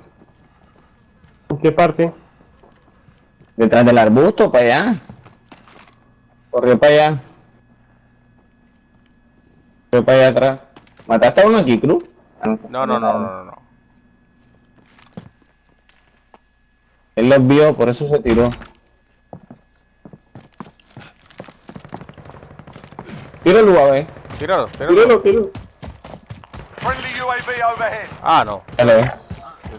¿En qué parte? Detrás del arbusto, para allá. Corrió para allá. Corrió para allá atrás. ¿Mataste a uno aquí, Cruz? Ah, No, no, no, no, no. no. Él los vio, por eso se tiró. Tíralo, a ver. Tíralo, tíralo. Tíralo, tíralo. Friendly UAV overhead. Ah, no. Ves.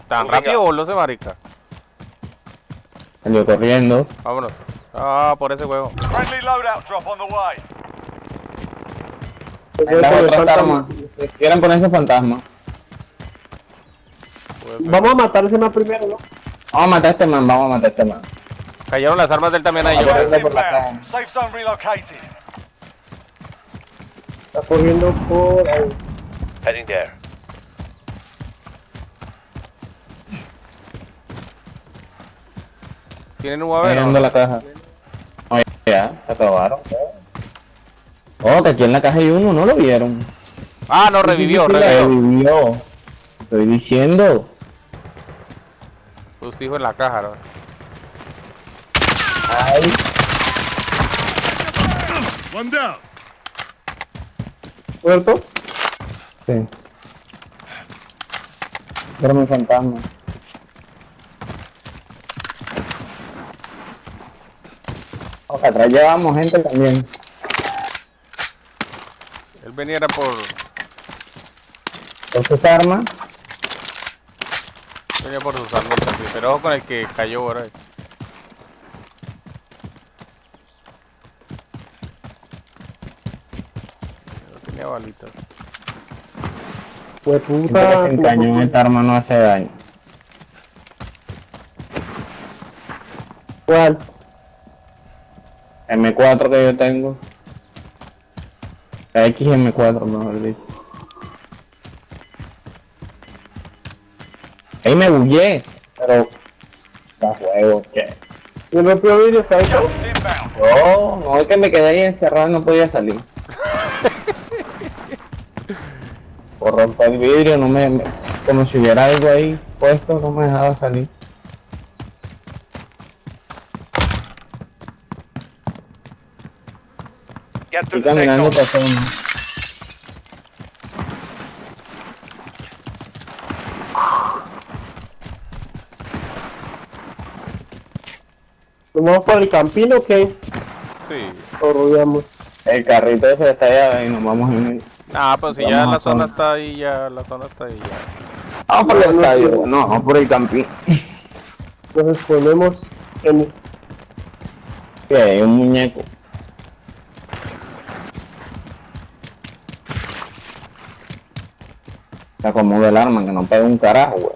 Tan rápido voló ese marica. Salió corriendo. Vámonos. Ah, por ese huevo. Friendly loadout drop on the way. Ahí las otras armas. Quieren ponerse fantasma. Puede ser. Vamos a matar a ese man primero, ¿no? Vamos a matar a este man, vamos a matar a este man. Cayeron las armas de él también. Safe zone relocated. Está corriendo por ahí. Heading there. Tienen un UAV. Mirando la caja. No, ya, se acabaron. Oh, que aquí en la caja hay uno, ¿no lo vieron? Ah, no, revivió, revivió. Revivió. Estoy diciendo. Justo dijo en la caja, ¿no? Ay, One down. ¿Muerto? Sí. Era mi fantasma. Ojo, atrás llevamos gente también. Él venía era por. Por sus armas. Venía por sus armas también. Pero ojo con el que cayó por ahí. No tenía balitas. Pues puta. que sin cañón esta arma no hace daño. ¿Cuál? M4 que yo tengo. La XM4, mejor dicho. Ahí me bullé, pero... Da juego, que... ¿Y el propio vídeo está inbound. No, no es que me quedé ahí encerrado y no podía salir. Por romper el vidrio, no me, me- como si hubiera algo ahí puesto, no me dejaba salir. Estoy caminando zona. ¿Nos vamos por el campino o qué? Sí. O rodeamos. El carrito ese está allá y nos vamos en el... Ah, pues si ya la zona está ahí, ya la zona está ahí ya. Vamos por el estadio, no, vamos por el campín. Nos ponemos en... Que hay un muñeco. Se acomoda el arma, que no pega un carajo, güey.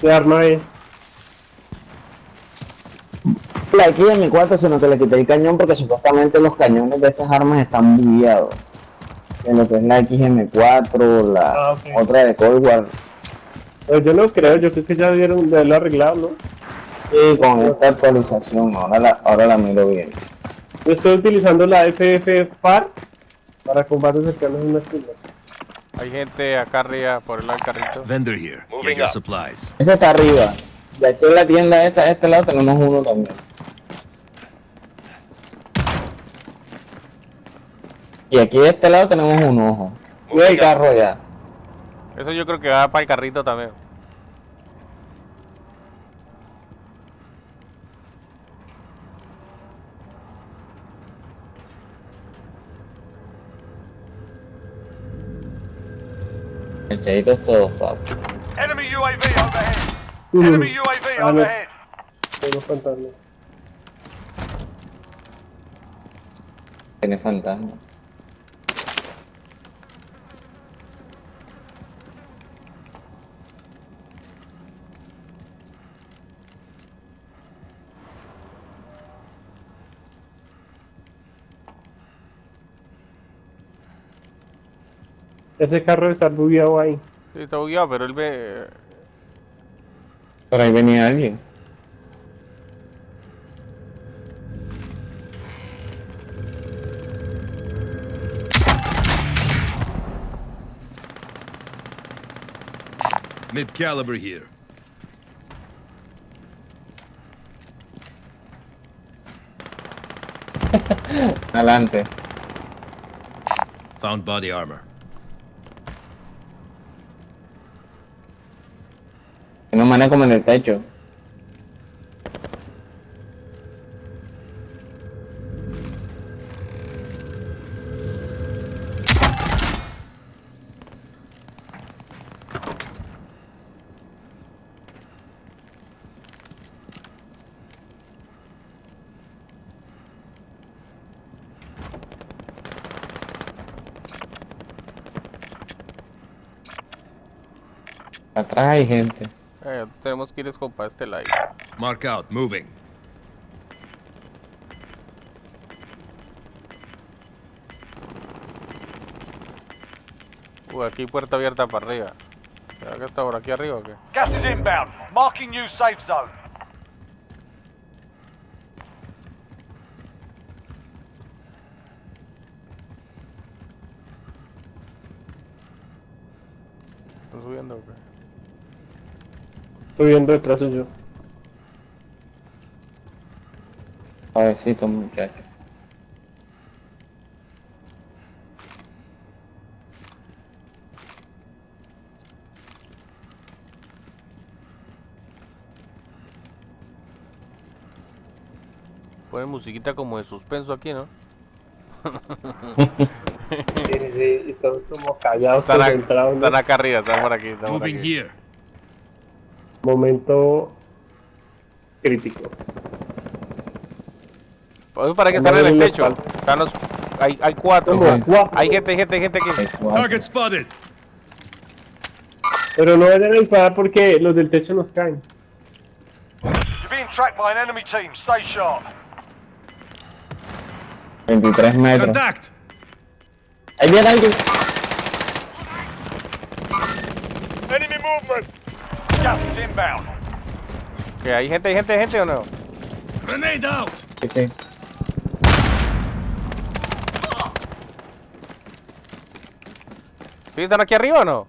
¿Qué arma es? La aquí en mi cuarto, sino que le quité el cañón porque supuestamente los cañones de esas armas están bugueados. En lo que es la XM4, la Ah, otra de Cold War. Pues yo no creo, yo creo que ya dieron de lo arreglado, ¿no? Sí, con esta actualización, ahora la, ahora la miro bien. Yo estoy utilizando la FF FAR para combates cercanos en la esquina. Hay gente acá arriba por el carrito. Vendor here. Get your up. supplies. Ese está arriba. Y aquí en la tienda esta, de este lado tenemos uno también. Y aquí de este lado tenemos un ojo. Y el carro ya. Eso yo creo que va para el carrito también. El chavito es todo papi. Enemy UAV overhead. Enemy UAV Ah, overhead. Tengo fantasma. Tiene fantasma. Ese carro está bugueado ahí. Sí, está bugueado, pero él ve. Por ahí venía alguien. Mid caliber here. Adelante. Found body armor. Maneja como en el techo. Atrás hay gente. Tenemos que ir es para este lado. Mark out. Moving. Uy, aquí puerta abierta para arriba. ¿Será que está por aquí arriba o qué? Gas is inbound. Marking new safe zone. ¿Están subiendo o qué? Estoy viendo detrás suyo. Suavecito, muchacho. Ponen musiquita como de suspenso aquí, ¿no? Sí, sí, sí, y todos como callados, Están, acá arriba, están por aquí. Están por Moving aquí. Momento crítico. Pues para que están en el techo. Están los, hay, hay cuatro. Hay gente, gente, gente cuatro. Target spotted. Pero no a disparar porque los del techo nos caen. You're being tracked by an enemy team. Stay sharp. 23 metros. Contact. Ahí viene alguien. Enemy movement. ¿Que hay gente, hay gente, hay gente o no? Grenade out. Sí, sí. ¿Sí están aquí arriba o no?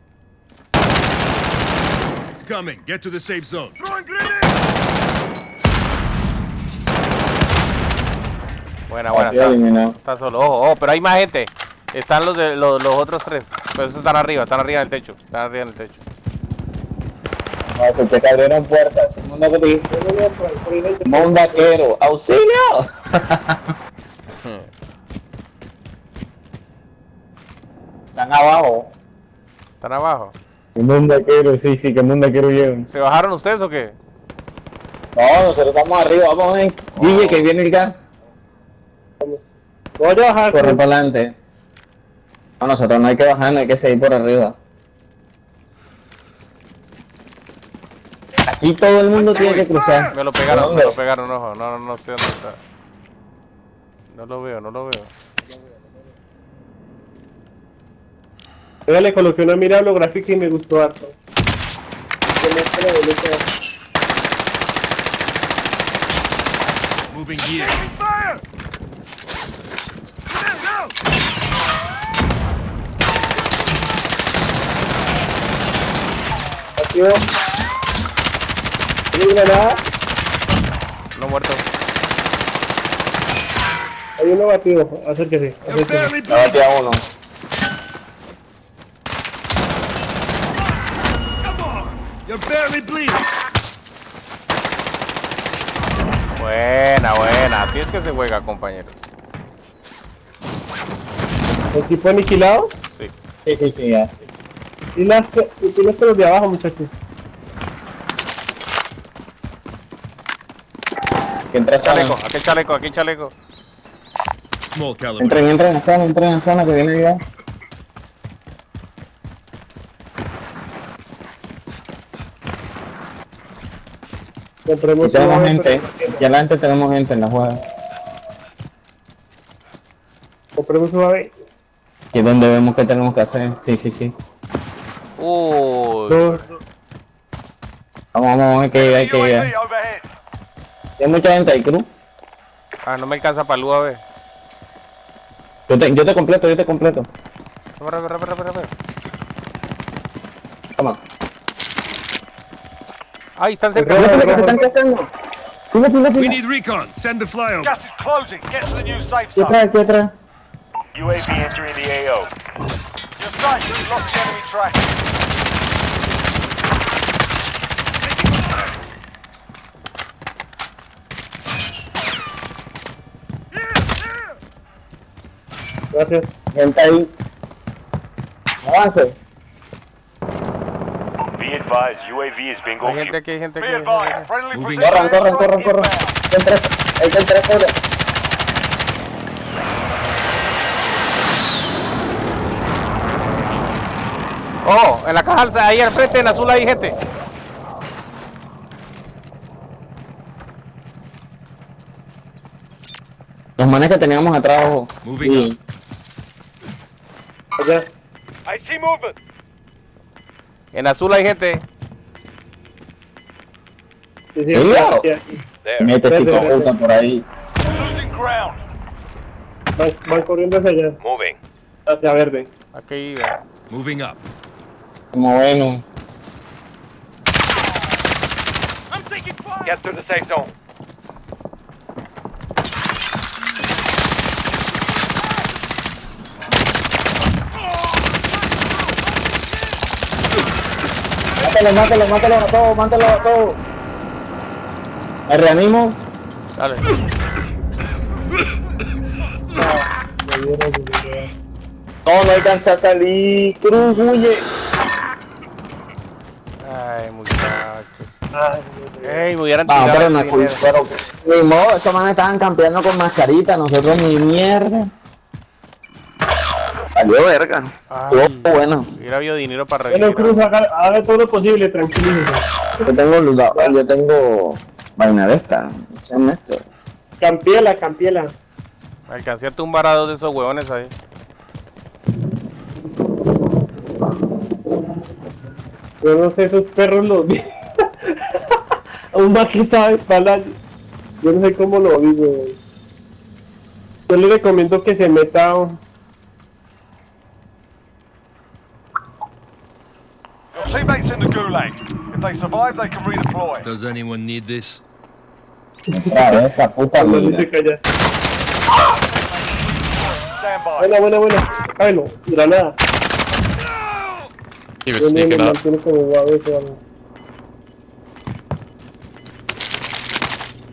It's coming. Get to the safe zone. Buena, buena. Está, está solo. Ojo, ojo, pero hay más gente. Están los de los, los otros tres. Pero esos están arriba, están arriba del techo. Están arriba del techo. No, escuché que abrieron puertas. Un mundo que Un vaquero. ¡Auxilio! Están abajo. ¿Están abajo? Un mundo vaquero, sí, sí, que un mundo vaquero llevan. ¿Se bajaron ustedes o qué? No, nosotros estamos arriba, vamos en. Guille, que viene el gas. Voy a bajar. Corre para adelante. No, nosotros no hay que bajar, no hay que seguir por arriba. Aquí todo el mundo tiene que cruzar. Me lo pegaron, me lo pegaron, ojo. No, no, no sé dónde está. No lo veo, no lo veo. Oiga, le coloqué una mira holográfica y me gustó harto. Moving here. ¿Hay granada? No muerto. Hay uno batido. Acérquese. You're acérquese. barely La batí bleeding. a uno. Buena, buena. Así es que se juega, compañero. ¿El tipo aniquilado? Sí. Sí, sí, sí, ya. Y las y los de abajo, muchachos. Entra Chaleco, aquí chaleco, aquí chaleco. Entren, entren en zona, entren en zona que viene ya. Tenemos gente. pero- Aquí adelante tenemos gente en la juega. Compremos suave. Aquí es donde vemos que tenemos que hacer. Sí, sí, sí. Uy. Vamos, vamos, hay que ir, hay que ir. Hay mucha gente ahí, Cruz. Ah, no me alcanza para luz, a ver. Yo te, yo te completo, yo te completo. Rápido, rápido, rápido, rápido. Toma. Ay, están ¿Qué cerca. que están cazando? Pila, pila, We pila. need recon. Send the flyover. Gas is closing. Get to the new safe ¿Qué zone. ¿Qué atrás? UAV entering the AO. Safe. You've lost the enemy track. Gracias. Gente ahí. Avance. Be advised, UAV is bingo Hay gente aquí, hay gente aquí. Corran, corran, corran, corran. Hay tres, que tres. Oh, en la caja, ahí al frente, en azul hay gente. Los manes que teníamos atrás, ojo. Moving Sí. up. Allá. I see movement. En azul hay gente. Sí, sí. There. Mete vete. puta por ahí. Losing ground. Van, van corriendo hacia allá, Moving. hacia verde. Aquí, eh, Moving up. Como bueno. Get to the safe zone. Mátalo, mátalo, mátalo a todos, mátalo a todos. Me reanimo. dale. No, no alcanza a salir. Cruz, huye. Ay, muchachos. Ay, Ey, me hubieran tirado pero pero Ni modo, esos manes estaban campeando con mascarita, nosotros ni mierda. Salió verga. Ay. Estuvo bueno. Hubiera habido dinero para Bueno, revivir. Cruz, haga, haga todo lo posible, tranquilo. Yo tengo yo tengo vaina de esta. ¿sí es esto? Campiela, campiela. Alcancé a tumbar a dos de esos huevones ahí. Yo no sé, esos perros los vi. Un que estaba de espalda. Yo no sé cómo lo vi, güey. Yo le recomiendo que se meta. Teammates in the gulag. If they survive, they can redeploy. Does anyone need this? Otra vez, esa puta Cuando mierda. dice que allá. Stand by. Buena, buena, buena. Cáelo, granada. He was Bien, bien, sneaking me up. mantiene como guave ese algo.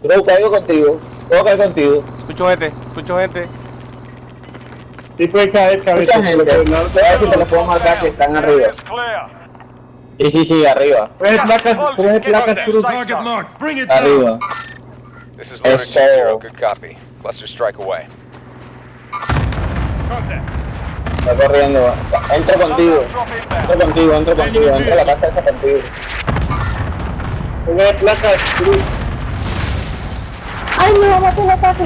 Creo caigo contigo. Creo caigo contigo. Escucho gente, escucho gente. Sí puede caer, cabeza. Mucha gente. pero no- Voy a ver si te lo puedo marcar que están arriba. It's clear. Sí, sí, sí, arriba. Tres placas, tres placas, Cruz. Target marked. Bring it down. Arriba. This is Eso. Zero. Good copy. Cluster strike away. Está corriendo. Entro contigo. Entro contigo, entro contigo. Entro a la casa esa contigo. Ponga placas, Cruz. ¡Ay, me va a matar la casa!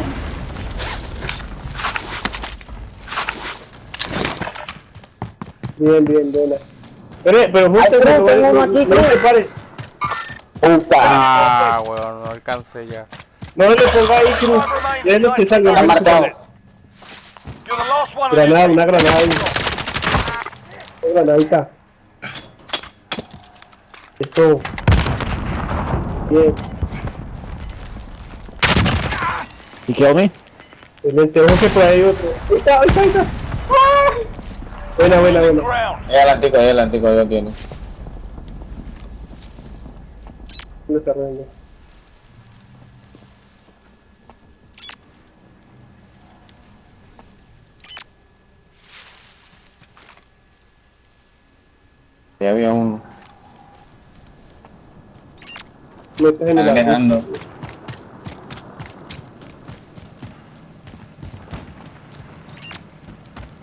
Bien, bien, buena. Pero, pero justo Cruz, no, tengo uno no, aquí, no Cruz. se pare. ¡Puta! Ah, weón, no alcancé ya. No le ponga ahí, Cruz. Déjenlo que salga. Está marcado. You're the last one of your Granada, una granada ahí. Una granadita. Eso. Bien. ¿Y qué me? Excelente, ojo que por ahí otro. Ahí está, ahí está, ahí está. ¡Ah! Buena, buena, buena. Ahí adelantico, ahí adelantico, ya tiene. Desarrollando. Ya había uno. Metes en el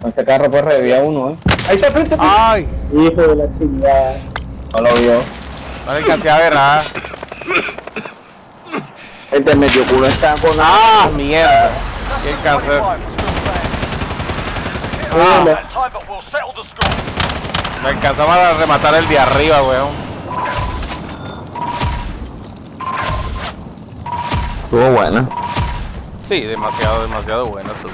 Con este carro pues revivía uno, eh. Ahí está, frente. Ay, Hijo de la chingada. No lo vio. no le alcancé a ver nada. Este medio culo está con Ah, mierda. Qué cáncer. 25, we're still playing. Ah, score. me alcanzaba a rematar el de arriba, weón. Estuvo buena. Sí, demasiado, demasiado bueno tú.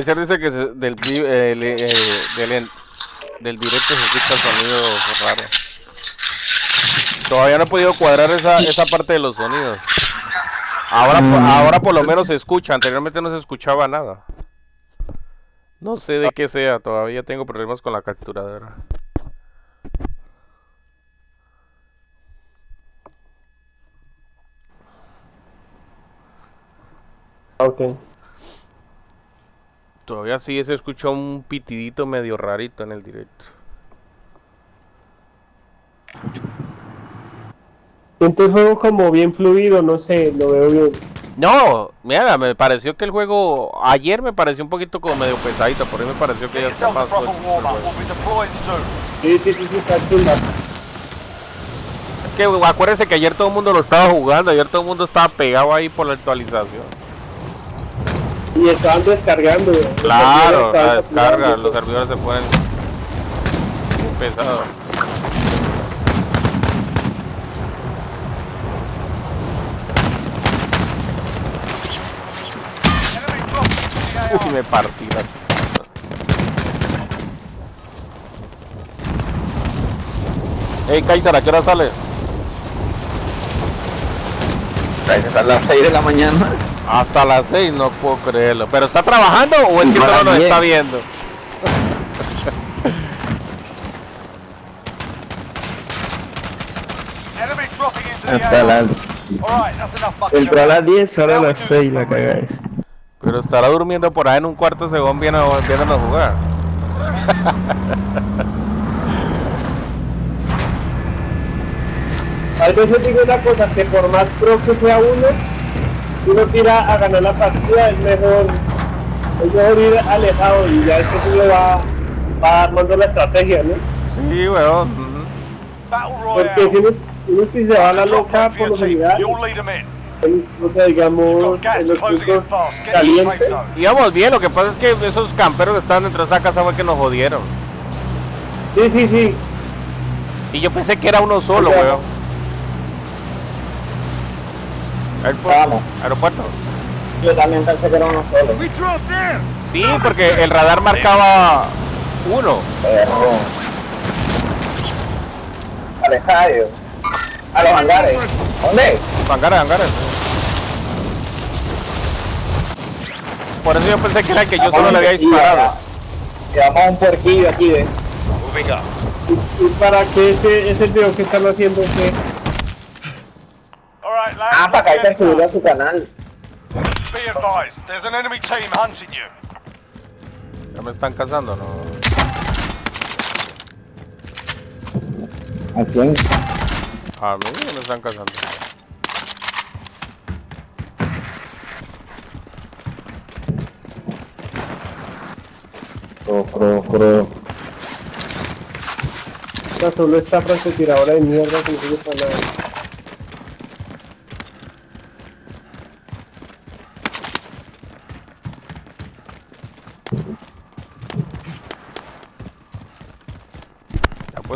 Kaiser dice que se- del, eh, le- eh, del, del directo se escucha sonido raro. Todavía no he podido cuadrar esa, esa parte de los sonidos. Ahora, po- ahora por lo menos se escucha, anteriormente no se escuchaba nada. No sé de qué sea, todavía tengo problemas con la capturadora. Ok. Todavía sí se escucha un pitidito medio rarito en el directo. Siento el juego como bien fluido, no sé, lo veo bien. No, mira, me pareció que el juego ayer me pareció un poquito como medio pesadito, por ahí me pareció que ya está más. Sí, sí, sí, sí, está chula. Es que acuérdense que ayer todo el mundo lo estaba jugando, ayer todo el mundo estaba pegado ahí por la actualización. Y estaban descargando. Claro, la descarga, los servidores se ponen muy pesados. Uy, me partí la... Ey, Kaiser, ¿a qué hora sale? Gracias a las 6 de la mañana. Hasta las 6, no puedo creerlo. ¿Pero está trabajando o es que solo nos está viendo? Hasta las. A las 10, ahora a las do 6 this la cagáis. Pero estará durmiendo por ahí en un cuarto según viene, viéndonos jugar. A veces digo una cosa, que por más pro que sea uno, si uno tira a ganar la partida, es mejor, es mejor ir alejado y ya este uno va, va armando la estrategia, ¿no? Sí, weón. Porque si uno, uno si se va a la loca, por lo general, You'll lead them in. en- o sea, digamos, en los puntos calientes. Íbamos bien, lo que pasa es que esos camperos que estaban dentro de esa casa fue que nos jodieron. sí, sí, sí, Y yo pensé que era uno solo, Ya. weón. Airport- Vamos. Aeropuerto. Yo también pensé que era uno solo. We drop there. Sí, porque el radar marcaba uno. Al estadio. A los hangares. ¿Dónde? Hangares, hangares. Por eso yo pensé que era el que yo solo le había disparado. Llevamos un puerquillo aquí, ¿ves? Moving up. y, y para que ese, ese video que están haciendo, que Alright, lads. Ah, para que hay let's que get it subirlo a su canal. Be advised, there's an enemy team hunting you. Ya me están cazando, ¿no? ¿A quién? A mí no me están cazando. Cro, cro, cro. no, solo esta francotiradora de mierda que no sirve para nada.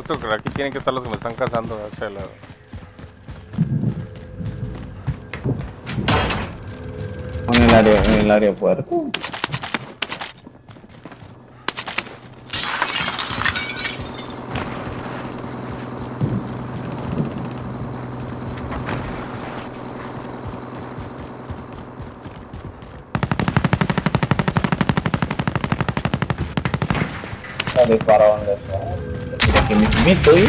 Apuesto que aquí tienen que estar los que me están cazando de este lado. En el, área, en el donde sea. Mismito, ¿y?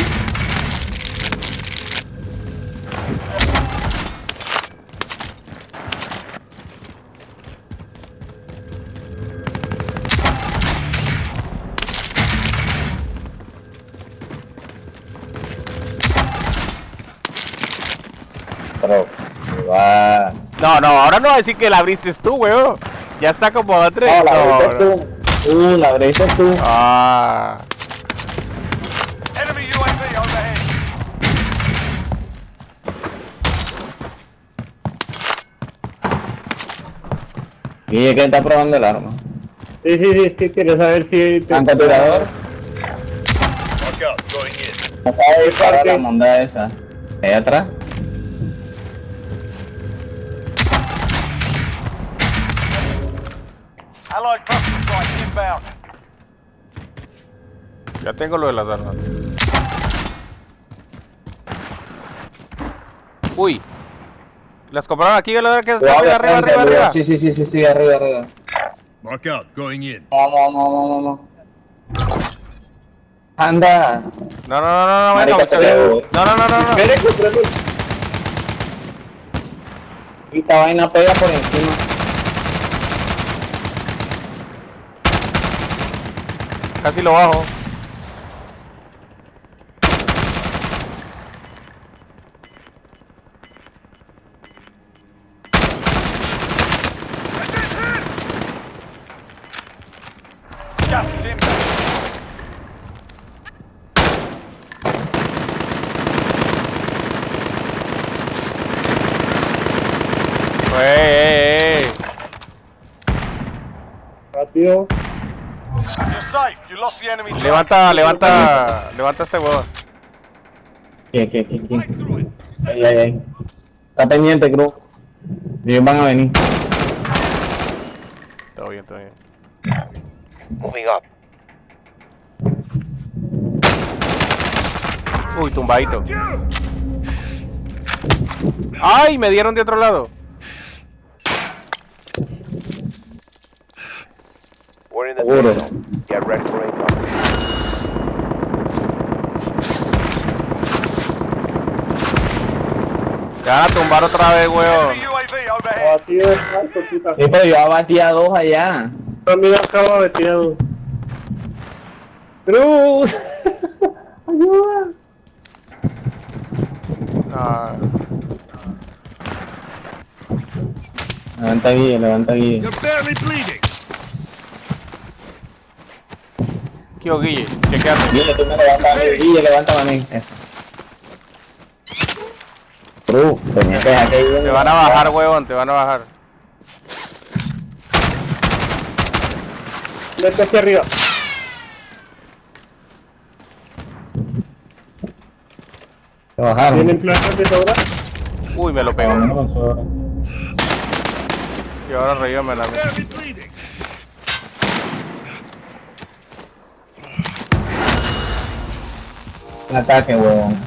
Pero, va. No, no, ahora no va a decir que la abriste tú, weón. Ya está como a tres. No, la abriste no. tú. Uh, la abriste tú. Ah. ¿Y quién está probando el arma? Sí, sí, sí, es que quiero saber si... te- Francotirador. No sabe disparar la monda esa. Ahí atrás. Ya tengo lo de las armas. Uy. Las compraron aquí, ¿verdad? Que está arriba, arriba, arriba, arriba. Sí, sí, sí, sí, sí, arriba, arriba. Mark out. Going in. Vamos, vamos, vamos, vamos. Anda. No, no, no, no, no, Marica, venga, se ve. No, no, no, no, no. Y esta vaina pega por encima. Casi lo bajo. Gas is inbound. ¡Ey, ey, ey! Levanta, levanta, levanta este huevón. Aquí, aquí, aquí, aquí. Ahí, ahí, ahí. Está pendiente, Cruz. Ellos van a venir. Todo bien, todo bien. Moving up. Uy, tumbadito. ¡Ay! Me dieron de otro lado. In the Seguro. safe zone. Get ready for incoming. Te van a tumbar otra vez, weón. Sí, pero yo abatí a dos allá. También acabo abatido. Cruz. Ayuda. Ah, Levanta guía, levanta guía. You're barely bleeding. ¿Qué hubo, Guille? Chequeate. Guille, tú me levantas a mí. Guille, levántame a mí. Eso. Cruz, tenía que dejar que Te van a bajar, weón, te van a bajar. Vete hacia arriba. Te bajaron. ¿Tienen placas de sobra? Uy, me lo pegó. Y ahora reíame la mía. Barely bleeding. Un ataque, huevón.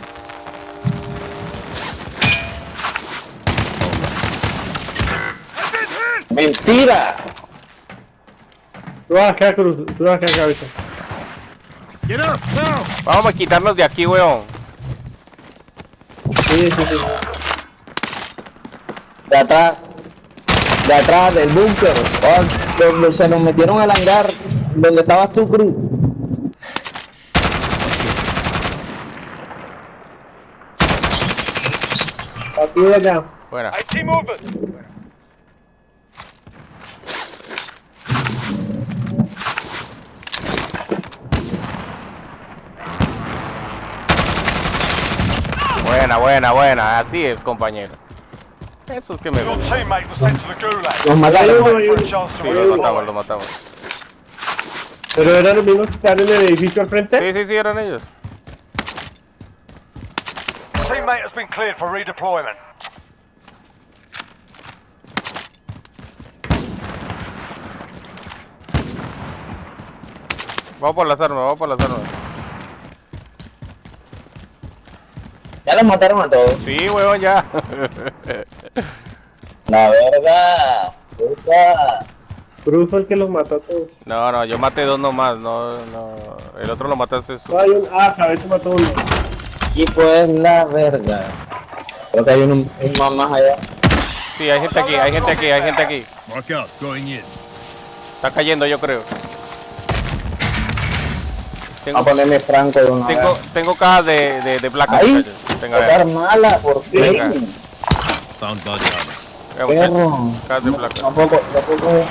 ¡Mentira! Tú vas acá, Cruz. Tú vas acá, cabeza. Get up now. Vamos a quitarnos de aquí, weón. Sí, sí, sí. De atrás. De atrás del búnker. Oh, se nos metieron al hangar. Donde estabas tú, Cruz. I see movement. Buena, buena, buena. Así es, compañero. Eso es que me gusta. teammate was sent to the gulag. Nos mataron. Wait for a chance to Sí, lo redeploy. matamos, lo matamos. Pero eran los mismos que están en el edificio al frente. Sí, sí, sí, eran ellos. Teammate has been cleared for redeployment. Vamos por las armas, vamos por las armas. Ya los mataron a todos. Sí, weón, ya. La verga. Puta. Cruz fue el que los mató a todos. No, no, yo maté dos nomás, no, no. El otro lo mataste tú. No, hay un... Ah, cabeza mató uno. Y pues la verga. Creo que hay un, un más más allá. Sí, hay gente aquí, hay gente aquí, hay gente aquí. Mark out. Going in. Está cayendo, yo creo. Tengo, a ponerme franco de una tengo, vez. tengo cajas de, de, de placas, muchachos. Venga, mala, por Venga. fin. Found body armor. Vean, muchachos. Perro. Cajas de placas. Tampoco, tampoco.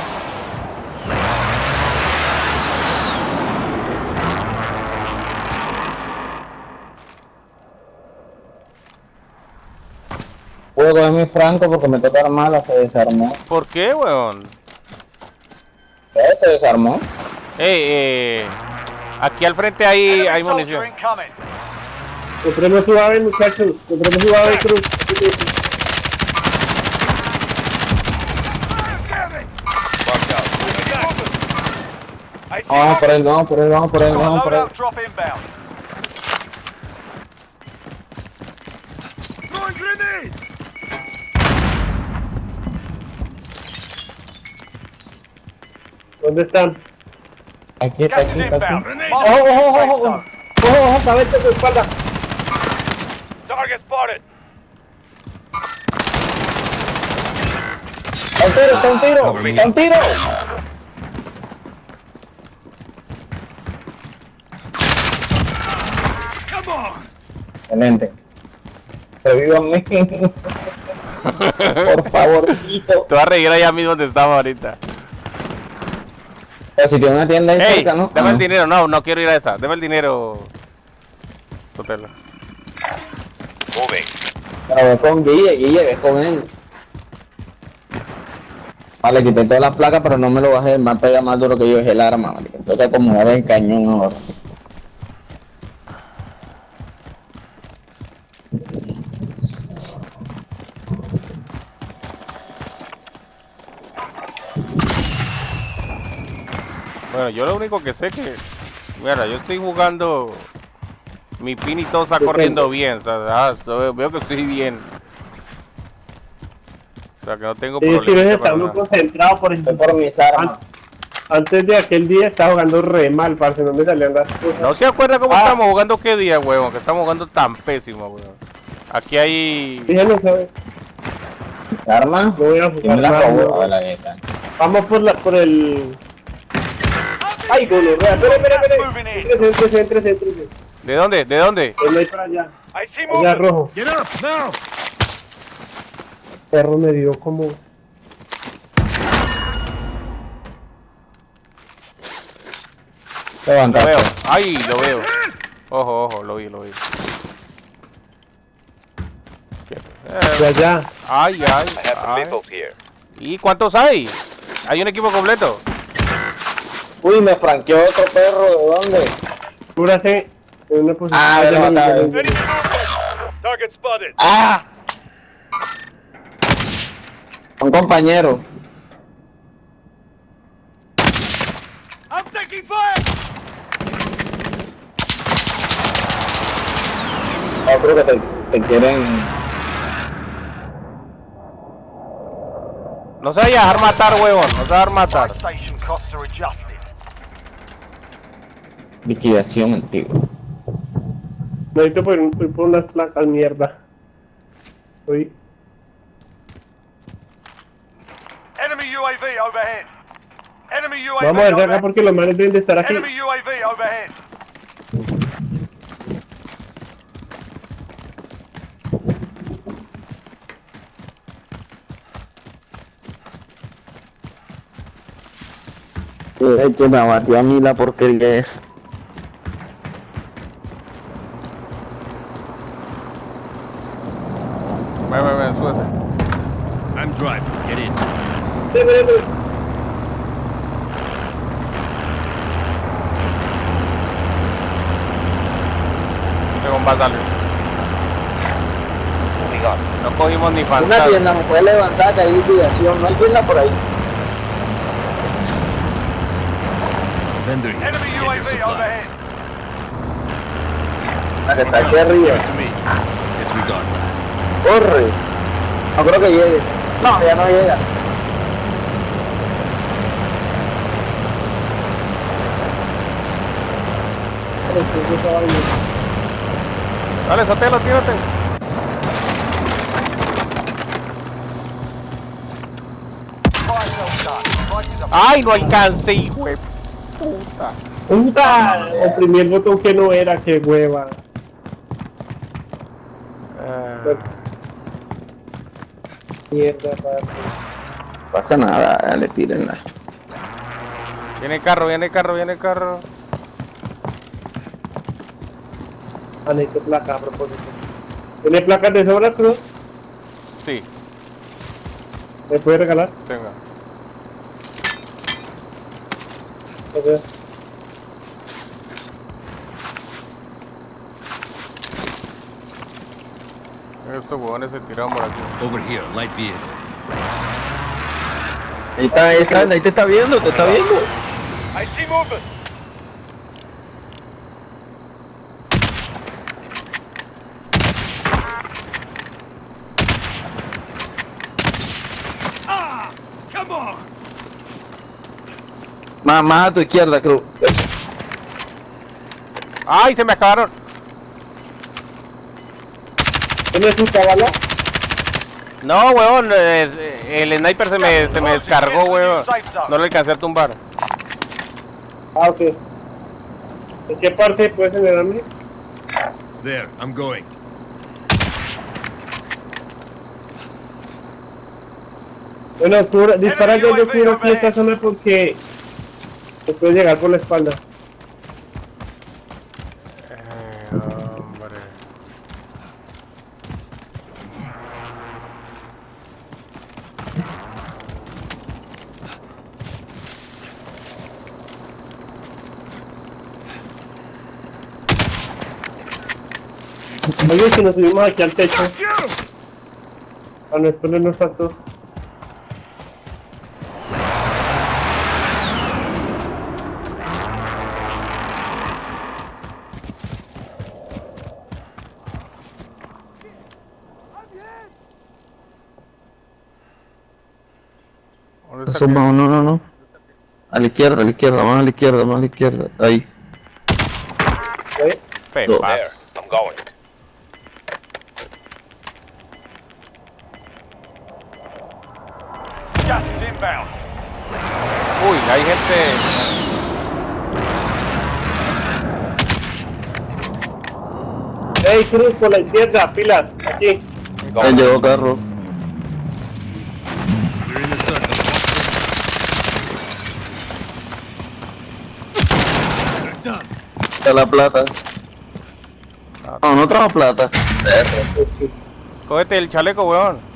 Puedo coger mi franco porque me toca mala, se desarmó. ¿Por qué, weón? ¿Qué? Se desarmó. Ey, eh, aquí al frente hay, hay munición. Compremos su ave, muchachos. Compremos su ave, Cruz. Vamos por él, vamos por él, vamos por él, vamos por él. ¿Dónde están? Aquí está, aquí está. Aquí. ¡Ojo, ojo, ojo! ¡Ojo, ojo! ¡Cabeza tu espalda! Target spotted. ¡Está un tiro, está un tiro! ¡Está un tiro! Excelente. Revívanme. Por favorcito. Te vas a reír allá mismo donde estaba ahorita. Pero si tiene una tienda ahí ¡Ey! cerca, ¿no? Dame Ah, el dinero. No, no quiero ir a esa. Dame el dinero. Sotelo. Moving. Pero con Guille, Guille, ve con él. Vale, quité todas las placas, pero no me lo bajé. Me ha pegado más duro que yo es el arma, marico. Tengo que acomodar el cañón ahora. Bueno, yo lo único que sé que. Mira, yo estoy jugando. Mi pin y todo está corriendo bien. O sea, ah, veo que estoy bien. O sea, que no tengo Sí, problemas. está uno concentrado, por ejemplo. por mis armas. Antes de aquel día estaba jugando re mal, parce, no me salían las cosas. ¿No se acuerda cómo Ah. estamos jugando qué día, huevón? Que estamos jugando tan pésimo, huevón. Aquí hay. ¿Mis armas? No voy a ¿Quién me jugar las mal, robó? no. A la. Vamos por la, por el... ¡Ay, gol! Espera, espera, espera. Entrese, entrese. ¿De dónde? ¿De dónde? No hay para allá. Allá rojo. Get up, now! Perro me dio como... Lo Levanta. veo. ¡Ay! Lo veo. Ojo, ojo, lo vi, lo vi. ¿Qué? Eh, De allá. ay, ay, I have some ay. ¿Y cuántos hay? Hay un equipo completo. Uy, me franqueó otro perro. ¿De dónde? Cúbrase en una posición. Ah, allá lo mataron. Target spotted. ¡Ah! Un compañero. I'm taking fire! No, creo que te, te quieren. No se vaya a dejar matar, huevón. No se va a dejar matar. Liquidación antigua. Necesito por, un- por unas placas, mierda. Uy. Enemy UAV overhead. Enemy UAV Vamos a ver de acá porque los manes deben de estar aquí. Enemy UAV overhead. Que me abatió a mí la porquería esa. Ven, ven, ven, súbete. I'm driving. Get in. Sí, ven, ven. Tengo un batalio. No cogimos ni Una fantasma. tienda me puede levantar que hay liquidación. No hay tienda por ahí. Vendor here. Enemy UAV supplies. overhead. Está aquí arriba. Disregard. Corre. No creo que llegues. No, ya no llega. Dale, Sotelo, tírate. ¡Ay, no alcancé, hijo de puta! ¡Puta! Oprimí el botón que no era, qué hueva. Ah, Mierda. No pasa nada, dale, tírenla. viene carro, viene carro, viene carro. Ah, necesito placa a propósito. ¿Tiene placas de sobra, Cruz? Sí, ¿Me puede regalar? tenga. Gracias. Estos huevones se tiraron por aquí. Over here, light vehicle. Ahí está, ahí está, ahí te está viendo, te está viendo. I see movement. Come on! Más, más a tu izquierda, Cruz. ¡Ay, se me acabaron! ¿Tienes tu bala? No, weón, eh, el sniper se me, se me descargó, weón. No le alcancé a tumbar. Ah, ok. ¿En qué parte puedes generarme? There, I'm going. Bueno, tú dispara yo, yo cubro aquí esta zona porque te puedes llegar por la espalda. Eh, hombre. Oye, si nos subimos aquí al techo. A no exponernos tanto. ¿Dónde Eso, saqué? no, no, no. A la izquierda, a la izquierda, más a la izquierda, más a la izquierda. Ahí. ¿eh? There, I'm going. Gas is inbound. Uy, hay gente. Ey, Cruz, por la izquierda, pilas, aquí. Ahí llegó carro. Está la plata. No, no trajo plata. Cógete el chaleco, weón.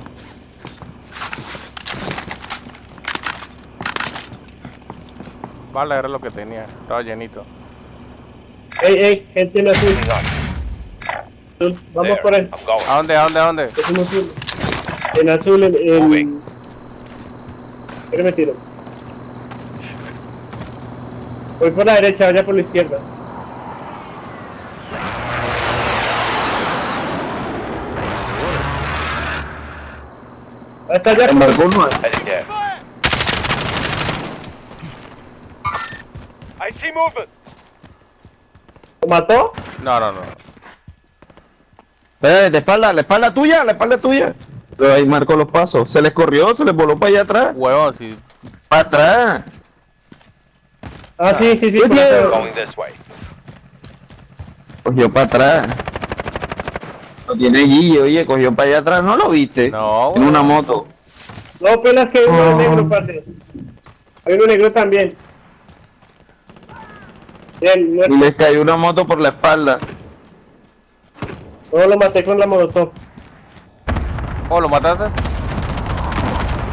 Vale, era lo que tenía. Estaba llenito. Ey, ey, gente en azul. Vamos There, por going. ¿A dónde, a dónde, a dónde? Es un azul. En azul, en... en... Moving. ¿Qué me tiro? Voy por la derecha, vaya por la izquierda. Ahí está ya. Embarcó uno. Heading there. I see movement. ¿Lo mató? No, no, no. Eh, de espalda, la espalda tuya, la espalda tuya. Pero ahí marcó los pasos. Se les corrió, se les voló para allá atrás. Huevón, si. Para atrás. Ah, sí, sí, sí. Cogió para atrás. Lo tiene Guille, oye, cogió para allá atrás. ¿No lo viste? No, En una moto. No, pelas que hay uno Oh. negro, parce. Hay uno negro también. Bien, Y les cayó una moto por la espalda. No, lo maté con la molotov. Oh, ¿lo mataste?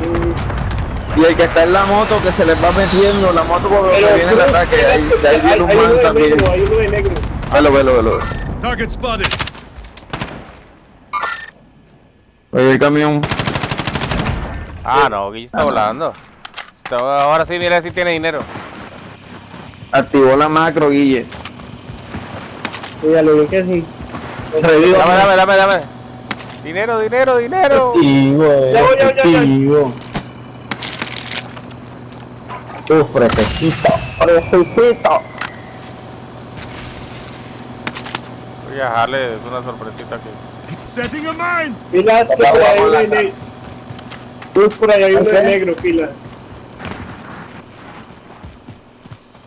Mm, Y el que está en la moto que se les va metiendo, la moto por donde Pero, viene el ataque. Ahí, de ahí viene un man de también. negro, hay uno de negro. Target spotted. Oye, el camión. Ah, no, Guille está volando. Está- ahora sí, mira si tiene dinero. Activó la macro, Guille. Ya lo vi que sí. Revivo. Dame, dame, dame, dame. Dinero, dinero, dinero. Efectivo, eh. Uf, fresquecito, fresquecito. Voy a dejarle una sorpresita aquí. Setting a mine. Pilas, que por ahí hay uno de negro. Cruz, por ahí hay uno de negro, pilas.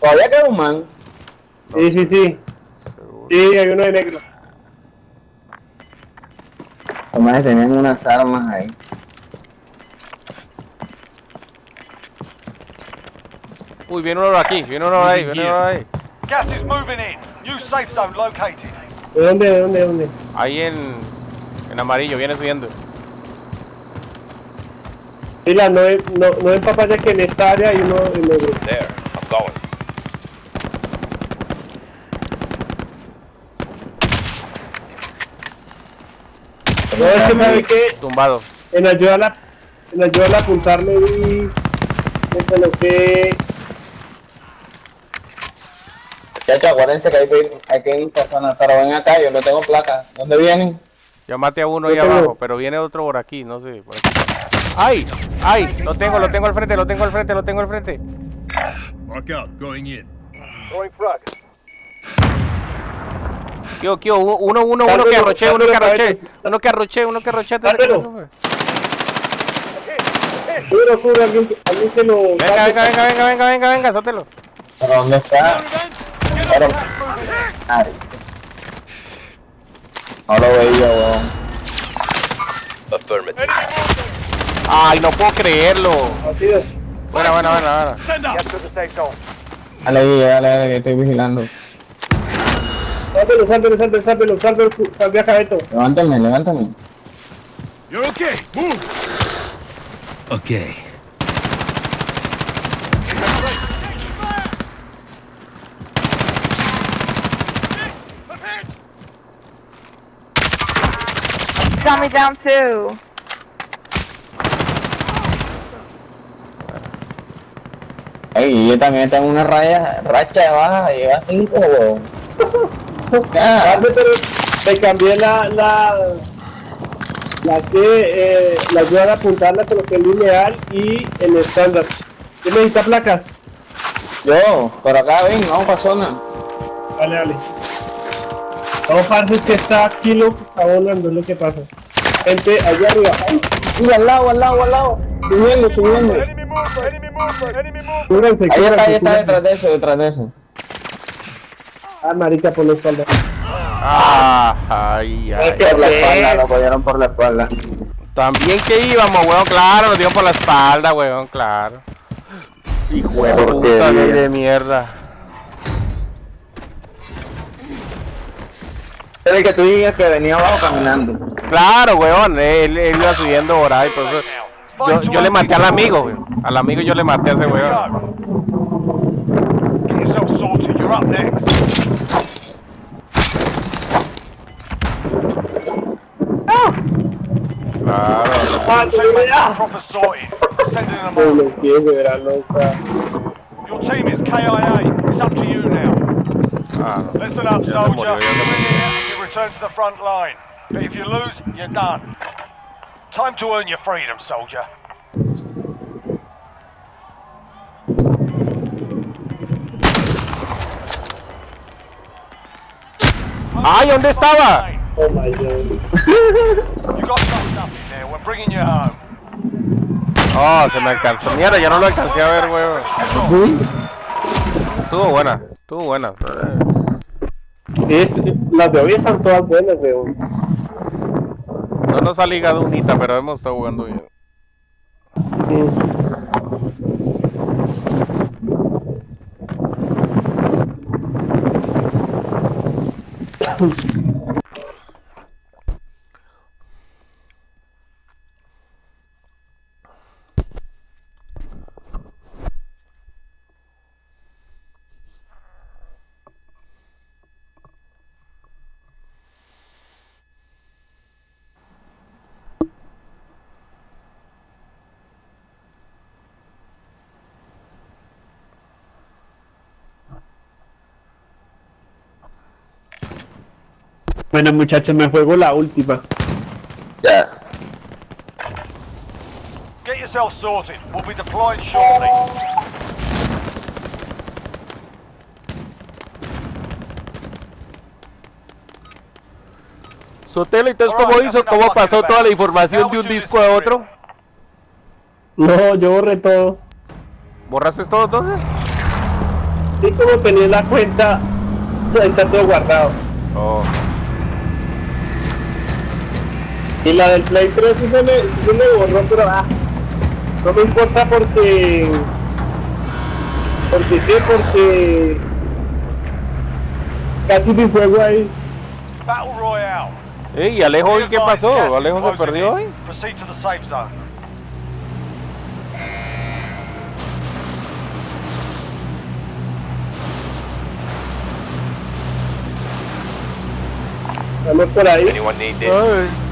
Todavía queda un man. Sí, sí, sí. Sí, hay uno de negro. Además tenían unas armas ahí. Uy, viene uno por aquí, viene uno por ahí, viene uno por ahí. Gas is moving in. New safe zone located. ¿De dónde, de dónde, de dónde? Ahí en, en amarillo, viene subiendo. Pilas, no, es- no, no en papaya que en esta área hay uno de negro. There, I'm going. No, es que sabe que Tumbado. en ayuda a la, en ayuda al apuntarle y me coloqué Chacho, acuérdense que hay que ir, hay que ir personas, pero ven acá, yo no tengo placa. ¿Dónde vienen? Ya maté a uno ahí Yo tengo- abajo, pero viene otro por aquí, no sé. Por aquí. ¡Ay! ¡Ay! Lo tengo, lo tengo al frente, lo tengo al frente, lo tengo al frente. Mark out. Going in. Throwing frag. Kio, u- uno, uno, uno que arroché, uno que arroché. Uno que arroché, uno que arroché. Cubre, cubre, alguien, alguien se lo... Venga, venga, venga, venga, venga, venga, venga, sótelo. ¿Pero dónde está? Pero... Ay. No lo veía, weón. Affirmative. Ay, no puedo creerlo. Así es. Buena, buena, buena, buena. Stand up. Get to the safe zone. Dale, dale, dale, que estoy vigilando. Sálvelo, sálvelo, sálvelo, sálvelo, sálvelo, salve a Cabeto. Levántame, levántame. You're okay. Move. Okay. Down too. Ey, yo también tengo una raya, racha de baja, llega a 5, weón. Ah, pero te cambié la, la, la que, eh, la ayuda a apuntarla, coloqué el lineal y el estándar. ¿Qué necesita placas? yo, pero acá ven, no pasó nada. Dale, dale. No, parce, es que está kilo, está volando, es lo que pasa. Gente, allá arriba. Mira, al lado, al lado, al lado. Subiendo, subiendo. Enemy movement. Enemy movement. Enemy movement. cúbranse, Ahí está, ahí está, detrás de eso, detrás de eso. Ah, marica, por la espalda. Ah, ay, ay. Por la espalda, lo apoyaron por la espalda. También que íbamos, weón, claro, nos dio por la espalda, weón, claro. Hijo de puta, ley de mierda. Es el que tú digas que venía abajo caminando. Claro, weón, él, él iba subiendo por ahí, por eso. Yo, yo le maté al amigo, weón. Al amigo yo le maté a ese weón. Claro. Ah, te digo ya. Proper sorted. Sending them on. lo entiendo, verá, loca. Your team is KIA. It's up to you now. Ah. Listen up, Ya se soldier. murió, ya se murió. You you return to the front line. But if you lose, you're done. Time to earn your freedom, soldier. ¡Ay, ¿dónde estaba? Oh my god. You got something up in there. We're bringing you home. Oh, se me alcanzó. Mierda, ya no lo alcancé a ver, weón. Estuvo buena, estuvo buena. Es, las de hoy están todas buenas, weón. No nos ha ligado unita, pero hemos estado jugando bien. Bueno, muchachos, me juego la última. Ya. Get yourself sorted. We'll be deploying shortly. Sotelo, entonces, ¿cómo hizo? ¿Cómo pasó toda la información Now de un disco a otro? No, yo borré todo. ¿Borraste todo entonces? Y como tenía la cuenta, está todo guardado. Oh. Y la del Play 3 sí se me, sí me borró, pero ah, no me importa porque... Porque qué, porque... Casi mi juego ahí. Battle Royale. Ey, ¿y Alejo hoy qué pasó? ¿Alejo se perdió hoy? Proceed to the safe zone. Estamos por ahí. Anyone need.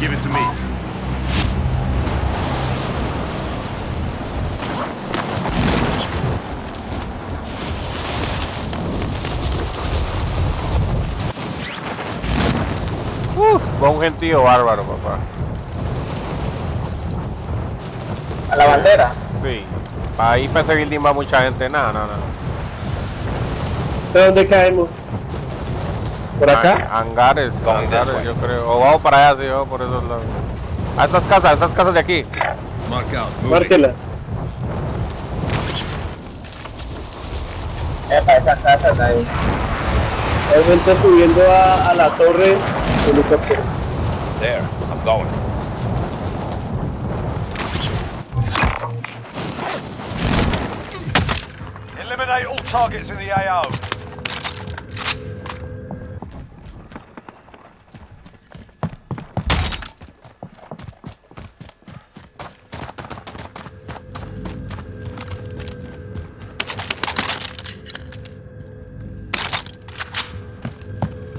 Give it to me. Uf, va un gentío bárbaro, papá. ¿A la bandera? Sí. Ahí para ese building va mucha gente. Nada, nada, nada. ¿De dónde caemos? ¿Por acá? Han- Hangares, hangares, yo creo. O vamos para allá, sí, vamos por esos lados. A estas casas, a estas casas de aquí. Mark out. Moving. Márquela. Epa, esa casa está ahí. Hay gente subiendo a, a la torre helicóptero. There. I'm going. Eliminate all targets in the AO.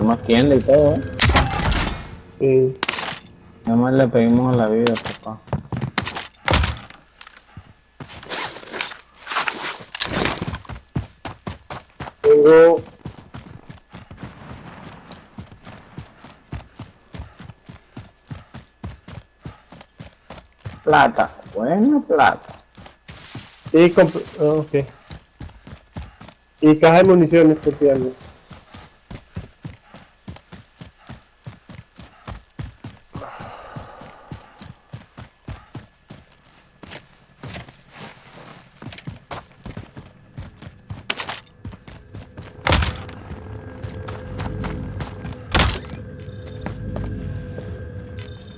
Más tienda y todo, ¿eh? Sí. Nada más le pedimos la vida, papá. Tengo Plata. Bueno, plata. Y comp- ah, ok. Y caja de municiones, efectivamente.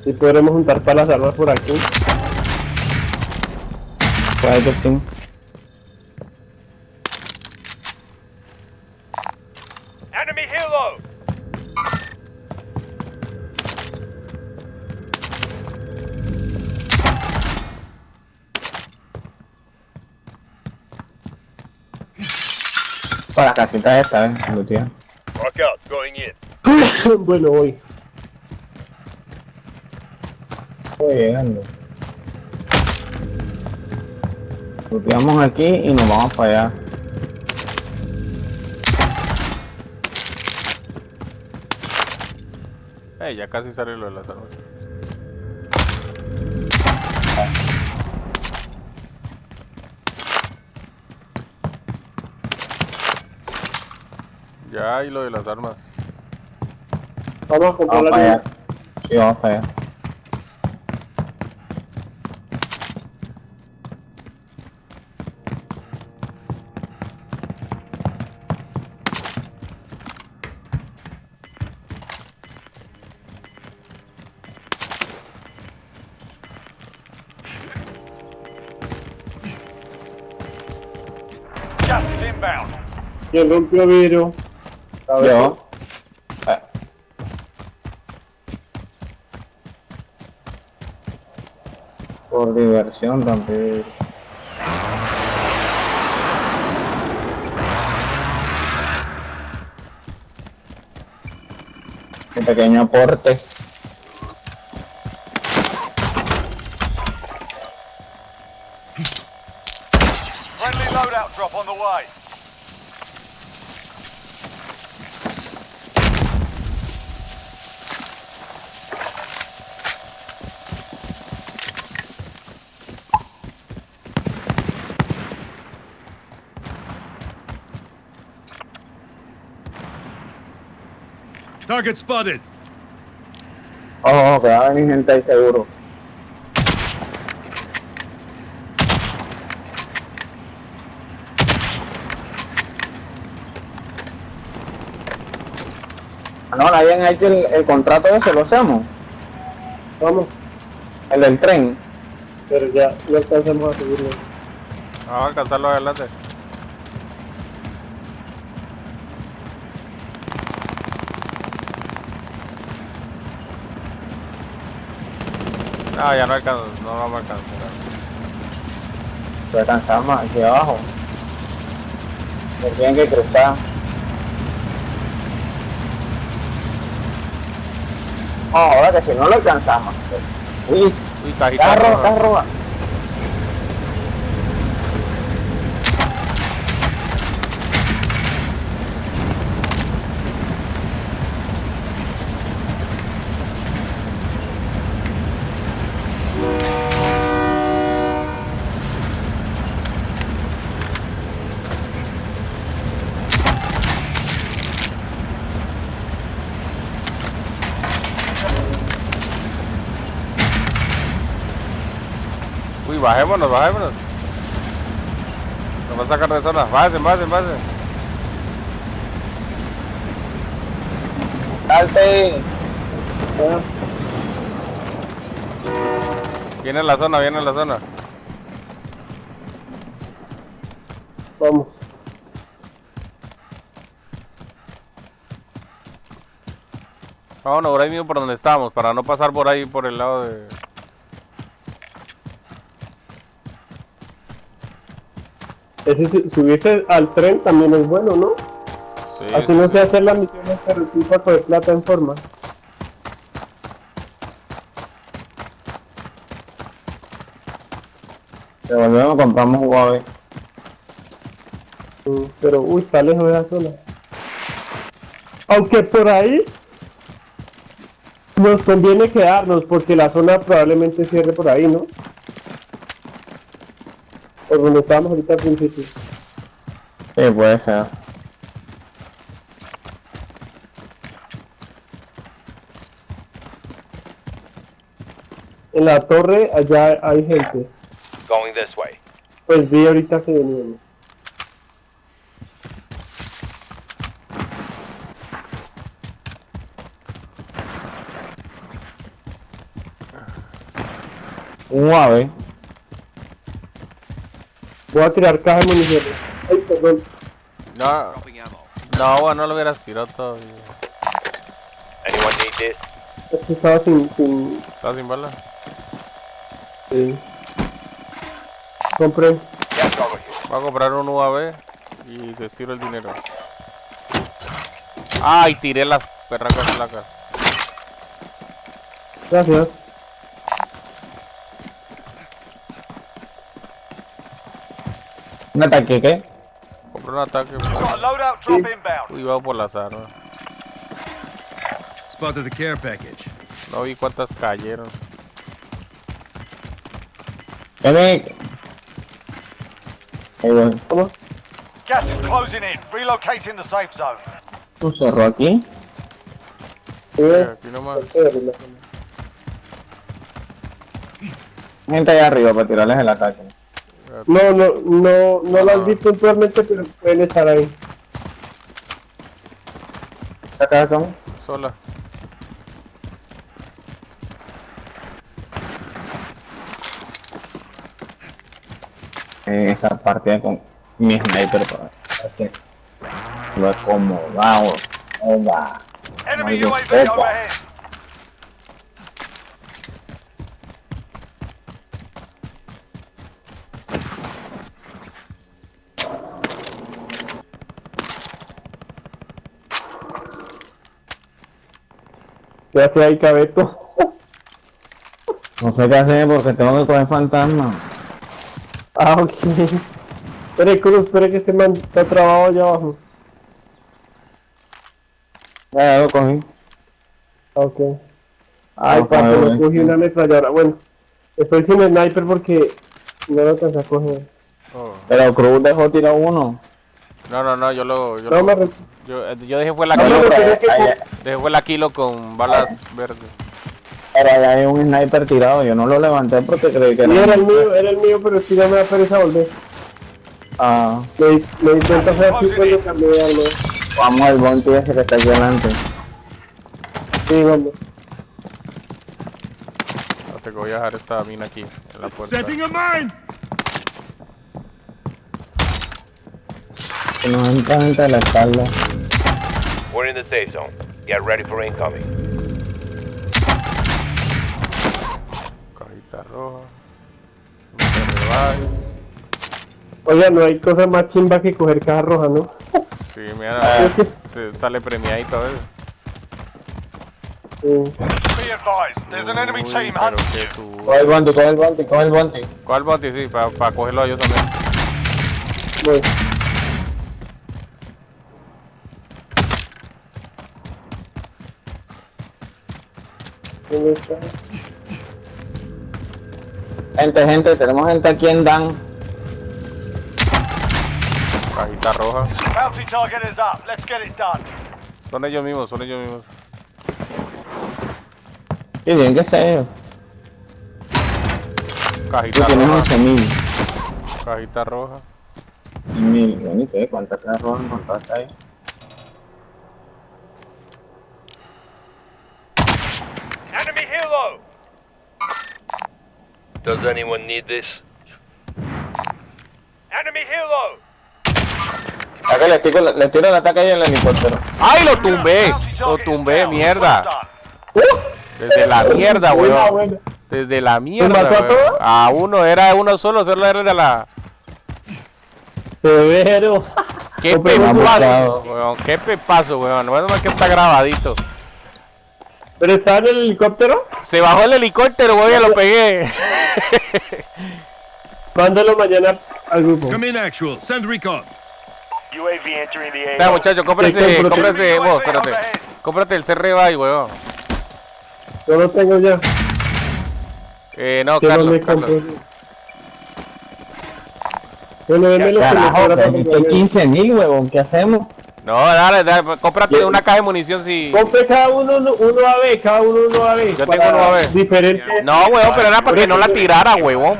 Y podremos juntar para las armas por aquí. Que sí. Enemy helo! Para las casitas esta, ¿eh? Lo tío. Mark out. Going in. bueno, voy. Voy llegando. Luteamos aquí y nos vamos para allá. Eh, ya casi sale lo de las armas. Ya, y lo de las armas. Vamos a comprar Vamos la para allá. Sí, vamos para allá. ¿Quién rompió vidrio? A ver. Yo. Eh. Por diversión también. Un pequeño aporte. Friendly loadout drop on the way. Target spotted. Ojo, ojo, que va a venir gente ahí seguro. Ah, No, le habían hecho el, el contrato ese, lo hacemos. Vamos, El del tren. pero ya no alcanzamos a subirlo. Vamos a alcanzarlo adelante. No, ya no alcanzo, no vamos a alcanzar. Lo alcanzamos aquí abajo. Se tienen que cruzar. No, ahora que si no lo alcanzamos. Uy, Uy, carro, roja. carro. Bajémonos, bajémonos. Nos va a sacar de zona. Bájense, bájense, bájense. Salte. Viene en la zona, viene en la zona. Vamos. Vámonos por ahí mismo por donde estábamos, para no pasar por ahí, por el lado de... Ese si- subirse al tren también es bueno, ¿no? Sí, Así sí, no sí. sé hacer las misiones, pero sí para coger plata en forma. Te volvemos, compramos Huawei. Mm, Pero, uy, está lejos de la zona. Aunque por ahí nos conviene quedarnos porque la zona probablemente cierre por ahí, ¿no? Por donde estábamos ahorita al principio. Sí, puede ser. En la torre allá hay gente. Going this way. Pues vi ahorita que venían. Un Huawei. Voy a tirar caja de municiones. Ay, perdón. No, no, bueno, no lo hubieras tirado todavía. Anyone need this? Es que estaba sin, sin, ¿Estás sin bala? sí. Compré. Voy a comprar un UAV y te tiro el dinero. Ay, tiré las perracas placas. Gracias. ¿Un ataque qué? Compré un ataque. Uy, va por las armas. Spotted the care package. No vi cuántas cayeron. Ahí. ¿Cómo? Gas is closing in. Relocating the safe zone. ¿Un cerro aquí? Sí, Eh, Aquí nomás. Gente allá arriba para tirarles el ataque. No, no, no, no las vi puntualmente, pero pueden estar ahí. ¿Acá son? Sola. En esta partida con mi sniper para que lo he acomodado. Oba. Enemy UAV overhead. ¿Qué hace ahí, Cabeto? No sé qué hacer porque tengo que coger fantasma. ah, ok. Espere, Cruz, espere que este man está trabado allá abajo. Ya lo cogí. Ah, Ok. Ay, Ah, papi, me cogí una ametralladora. Bueno, estoy sin sniper porque no lo alcancé a coger. Oh. Pero Cruz dejó tirar uno. No, no, no, yo lo. Yo, No lo- me yo, yo dejé fue la No, kilo. Dejé fue la kilo con balas verdes. pero allá hay un sniper tirado. Yo no lo levanté porque creí que Sí, era era. el mío, era el mío, pero sí ya me da pereza volver. Ah, me di cuenta hacer así cuando cambié de arma. vamos al bounty ese que está aquí adelante. Sí, vamos. No, te voy a dejar esta mina aquí, en la puerta. Setting a mine! Que nos entra gente de la espalda. We're in the safe zone. Get ready for incoming. Cajita roja. No. Oiga, no hay cosa más chimba que coger caja roja, ¿no? Sí, mira, Ah. te sale premiadito a veces. Sí. Be advised, there's an enemy Uy, team pero hunting que you. su- Coge el bounty, coge el bounty, coge el bounty. ¿Cuál bounty? Sí, para cogerlo yo también. Voy. ¿Dónde está? Gente, gente, tenemos gente aquí en Dan. Cajita roja. Bounty target is up. Let's get it done. Son ellos mismos, son ellos mismos. Qué bien que sea ellos. Tú Cajita tienes roja. 8000. Cajita roja. 1000, bonito, ¿eh? ¿Cuántas cajas rojas encontraste ahí? Enemy helo! Does anyone need this? Enemy helo! Acá le tiro, le tiro el ataque ahí en el helicóptero. ¡Ay, lo tumbé! Lo tumbé, mierda. Desde la mierda, weón. Desde la mierda, mató a weón. todos? A uno, era uno solo, solo era de la... Severo. ¡Qué pepazo, weón! ¡Qué pepazo, weón! No es que está grabadito. ¿Pero está en el helicóptero? Se bajó el helicóptero, weón, ya lo pegué. Mándalo mañana al grupo. Come in, actual. Send recon. UAV entering the Está, muchacho, cómprese, cómprese, vos, espérate. Cómprate el CR ahí, weón. Yo lo tengo ya. Eh, no, Yo no Carlos, Carlos. Bueno, denme lo que me Carajo, sobra para que comprarme. 15000, huevón, ¿qué hacemos? No, dale, dale, cómprate una caja de munición si... Compre cada uno uno, uno a ver, cada uno uno a. Yo tengo uno a ver. Diferentes. No, weón, pero era para que no la tirara, huevón.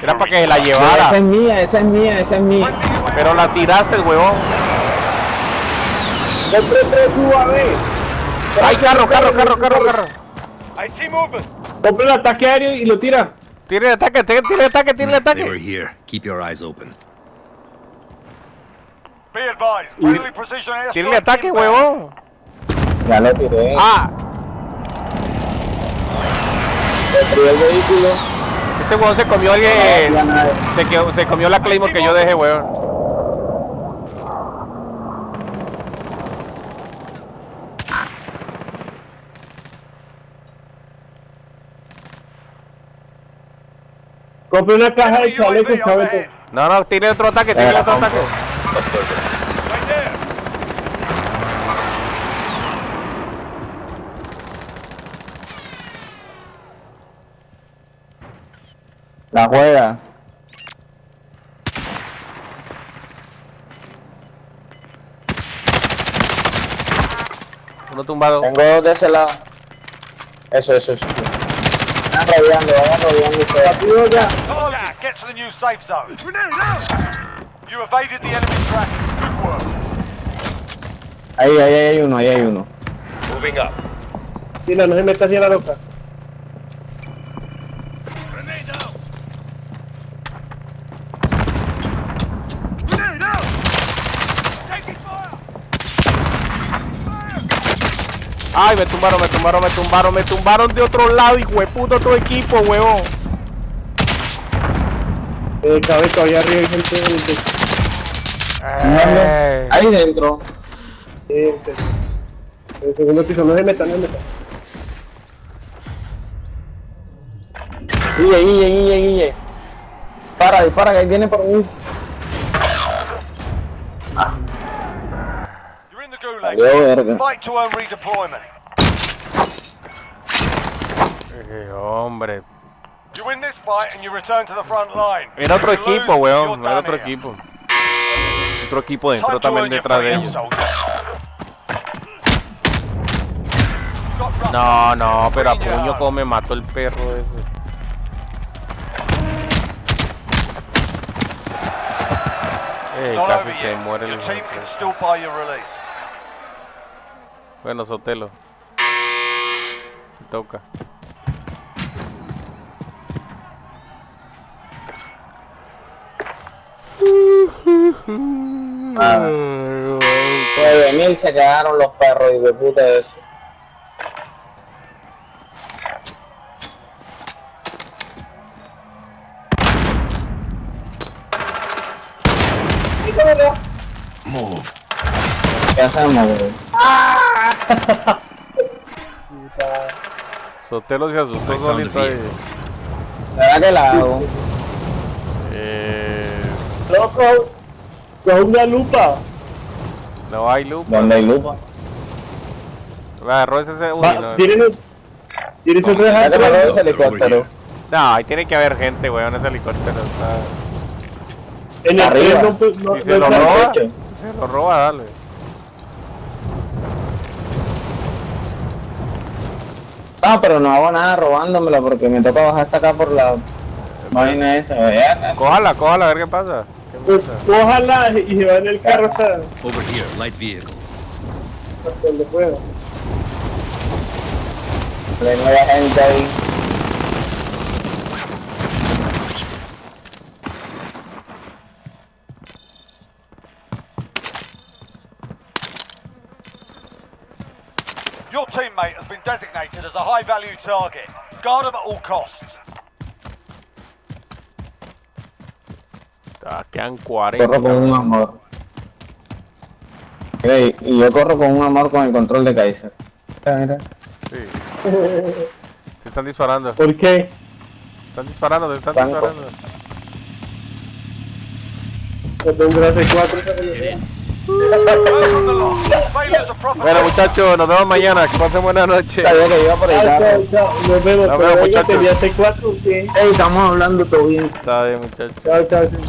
Era para que la Esa llevara. es mía, esa es mía, esa es mía. Pero la tiraste, huevón. Compre tres UAV. ¡Ay, carro, carro, carro, carro, carro! I see movement. Compre el ataque aéreo y lo tira. Tiene el ataque, tiene tiene el ataque, tiene el They were ataque. here. Keep your eyes open. Be advised, friendly precision airstrike Tiene ataque, huevón. Ya lo tiré. Ah, Destruí el vehículo. ese huevón se comió el... Nada. Se, quedó- se comió la Claymore que yo dejé, huevón. Compre una caja de chaleco chaleco. No, no, tiene otro ataque, tiene otro ataque. La juega. Uno tumbado. Tengo dos de ese lado. Eso, eso, eso. eso. Rodeando, rodeando ustedes. Ya. Get to the new safe zone. You evaded the enemy trackers. Good work. Ahí, ahí, ahí hay uno, ahí hay uno. Moving up. Tira, no se meta así a la loca. Ay, me tumbaron, me tumbaron, me tumbaron, me tumbaron de otro lado, hijo de puto, otro equipo, huevón. Eh, cabe todavía arriba hay gente en el techo. Ay. Ahí dentro. Eh, en el segundo piso, no se metan, no se metan. Guille, Guille, Guille, Guille. Para, dispara, que ahí viene por mí. You're Salió verga. Fight to earn redeployment. Eh, hombre. You win this fight and you return to the front line. Era otro equipo, weón. Era otro equipo. Otro equipo to también detrás de ellos. No, no, pero a puño como me mató el perro ese. Ey, Not casi se muere el Your hijo de team can puta. still buy your release. Bueno, Sotelo. Te toca. Ah. Nueve mil se quedaron los perros y de puta eso. Move. ¿Qué hacemos, güey? Sotelo se asustó solito ahí. ¿Verdad que la hago? Eh, Loco, con una lupa. no hay loop. ¿Dónde hay lupa? Agarró ese. ese- uy, Va, no. Tienen Tienen su ¿Verdad que me lo reja. dio ese helicóptero? No, ahí tiene que haber gente, weón. Ese helicóptero está. En el Arriba. no, no, ¿Y no se lo roba? techo. Se lo roba, dale. No, pero no hago nada robándomelo porque me toca bajar hasta acá por la... Vaina esa, vea. Cójala, cójala, a ver qué pasa. ¿Qué Pues pasa? cójala y va en el carro hasta, Over here, light vehicle. hasta donde pueda. Hay gente ahí. Teammate has been designated as a high value target. Guard them at all costs. Ah, quedan 40. Corro con un amor. Mira, y- yo corro con un amor con el control de Kaiser. Mira, mira. Sí. Te están disparando. ¿Por qué? Están disparando, te están Banco. disparando. Yo tengo una C4 Bueno muchachos, nos vemos mañana. Que pasen buena noche. Sabía que iba por el Chao, carro. chao, chao. Nos vemos. Nos vemos, muchachos. tenía C4 o qué? Ey, estamos hablando todo bien. Está bien muchachos. Chao, chao. chao.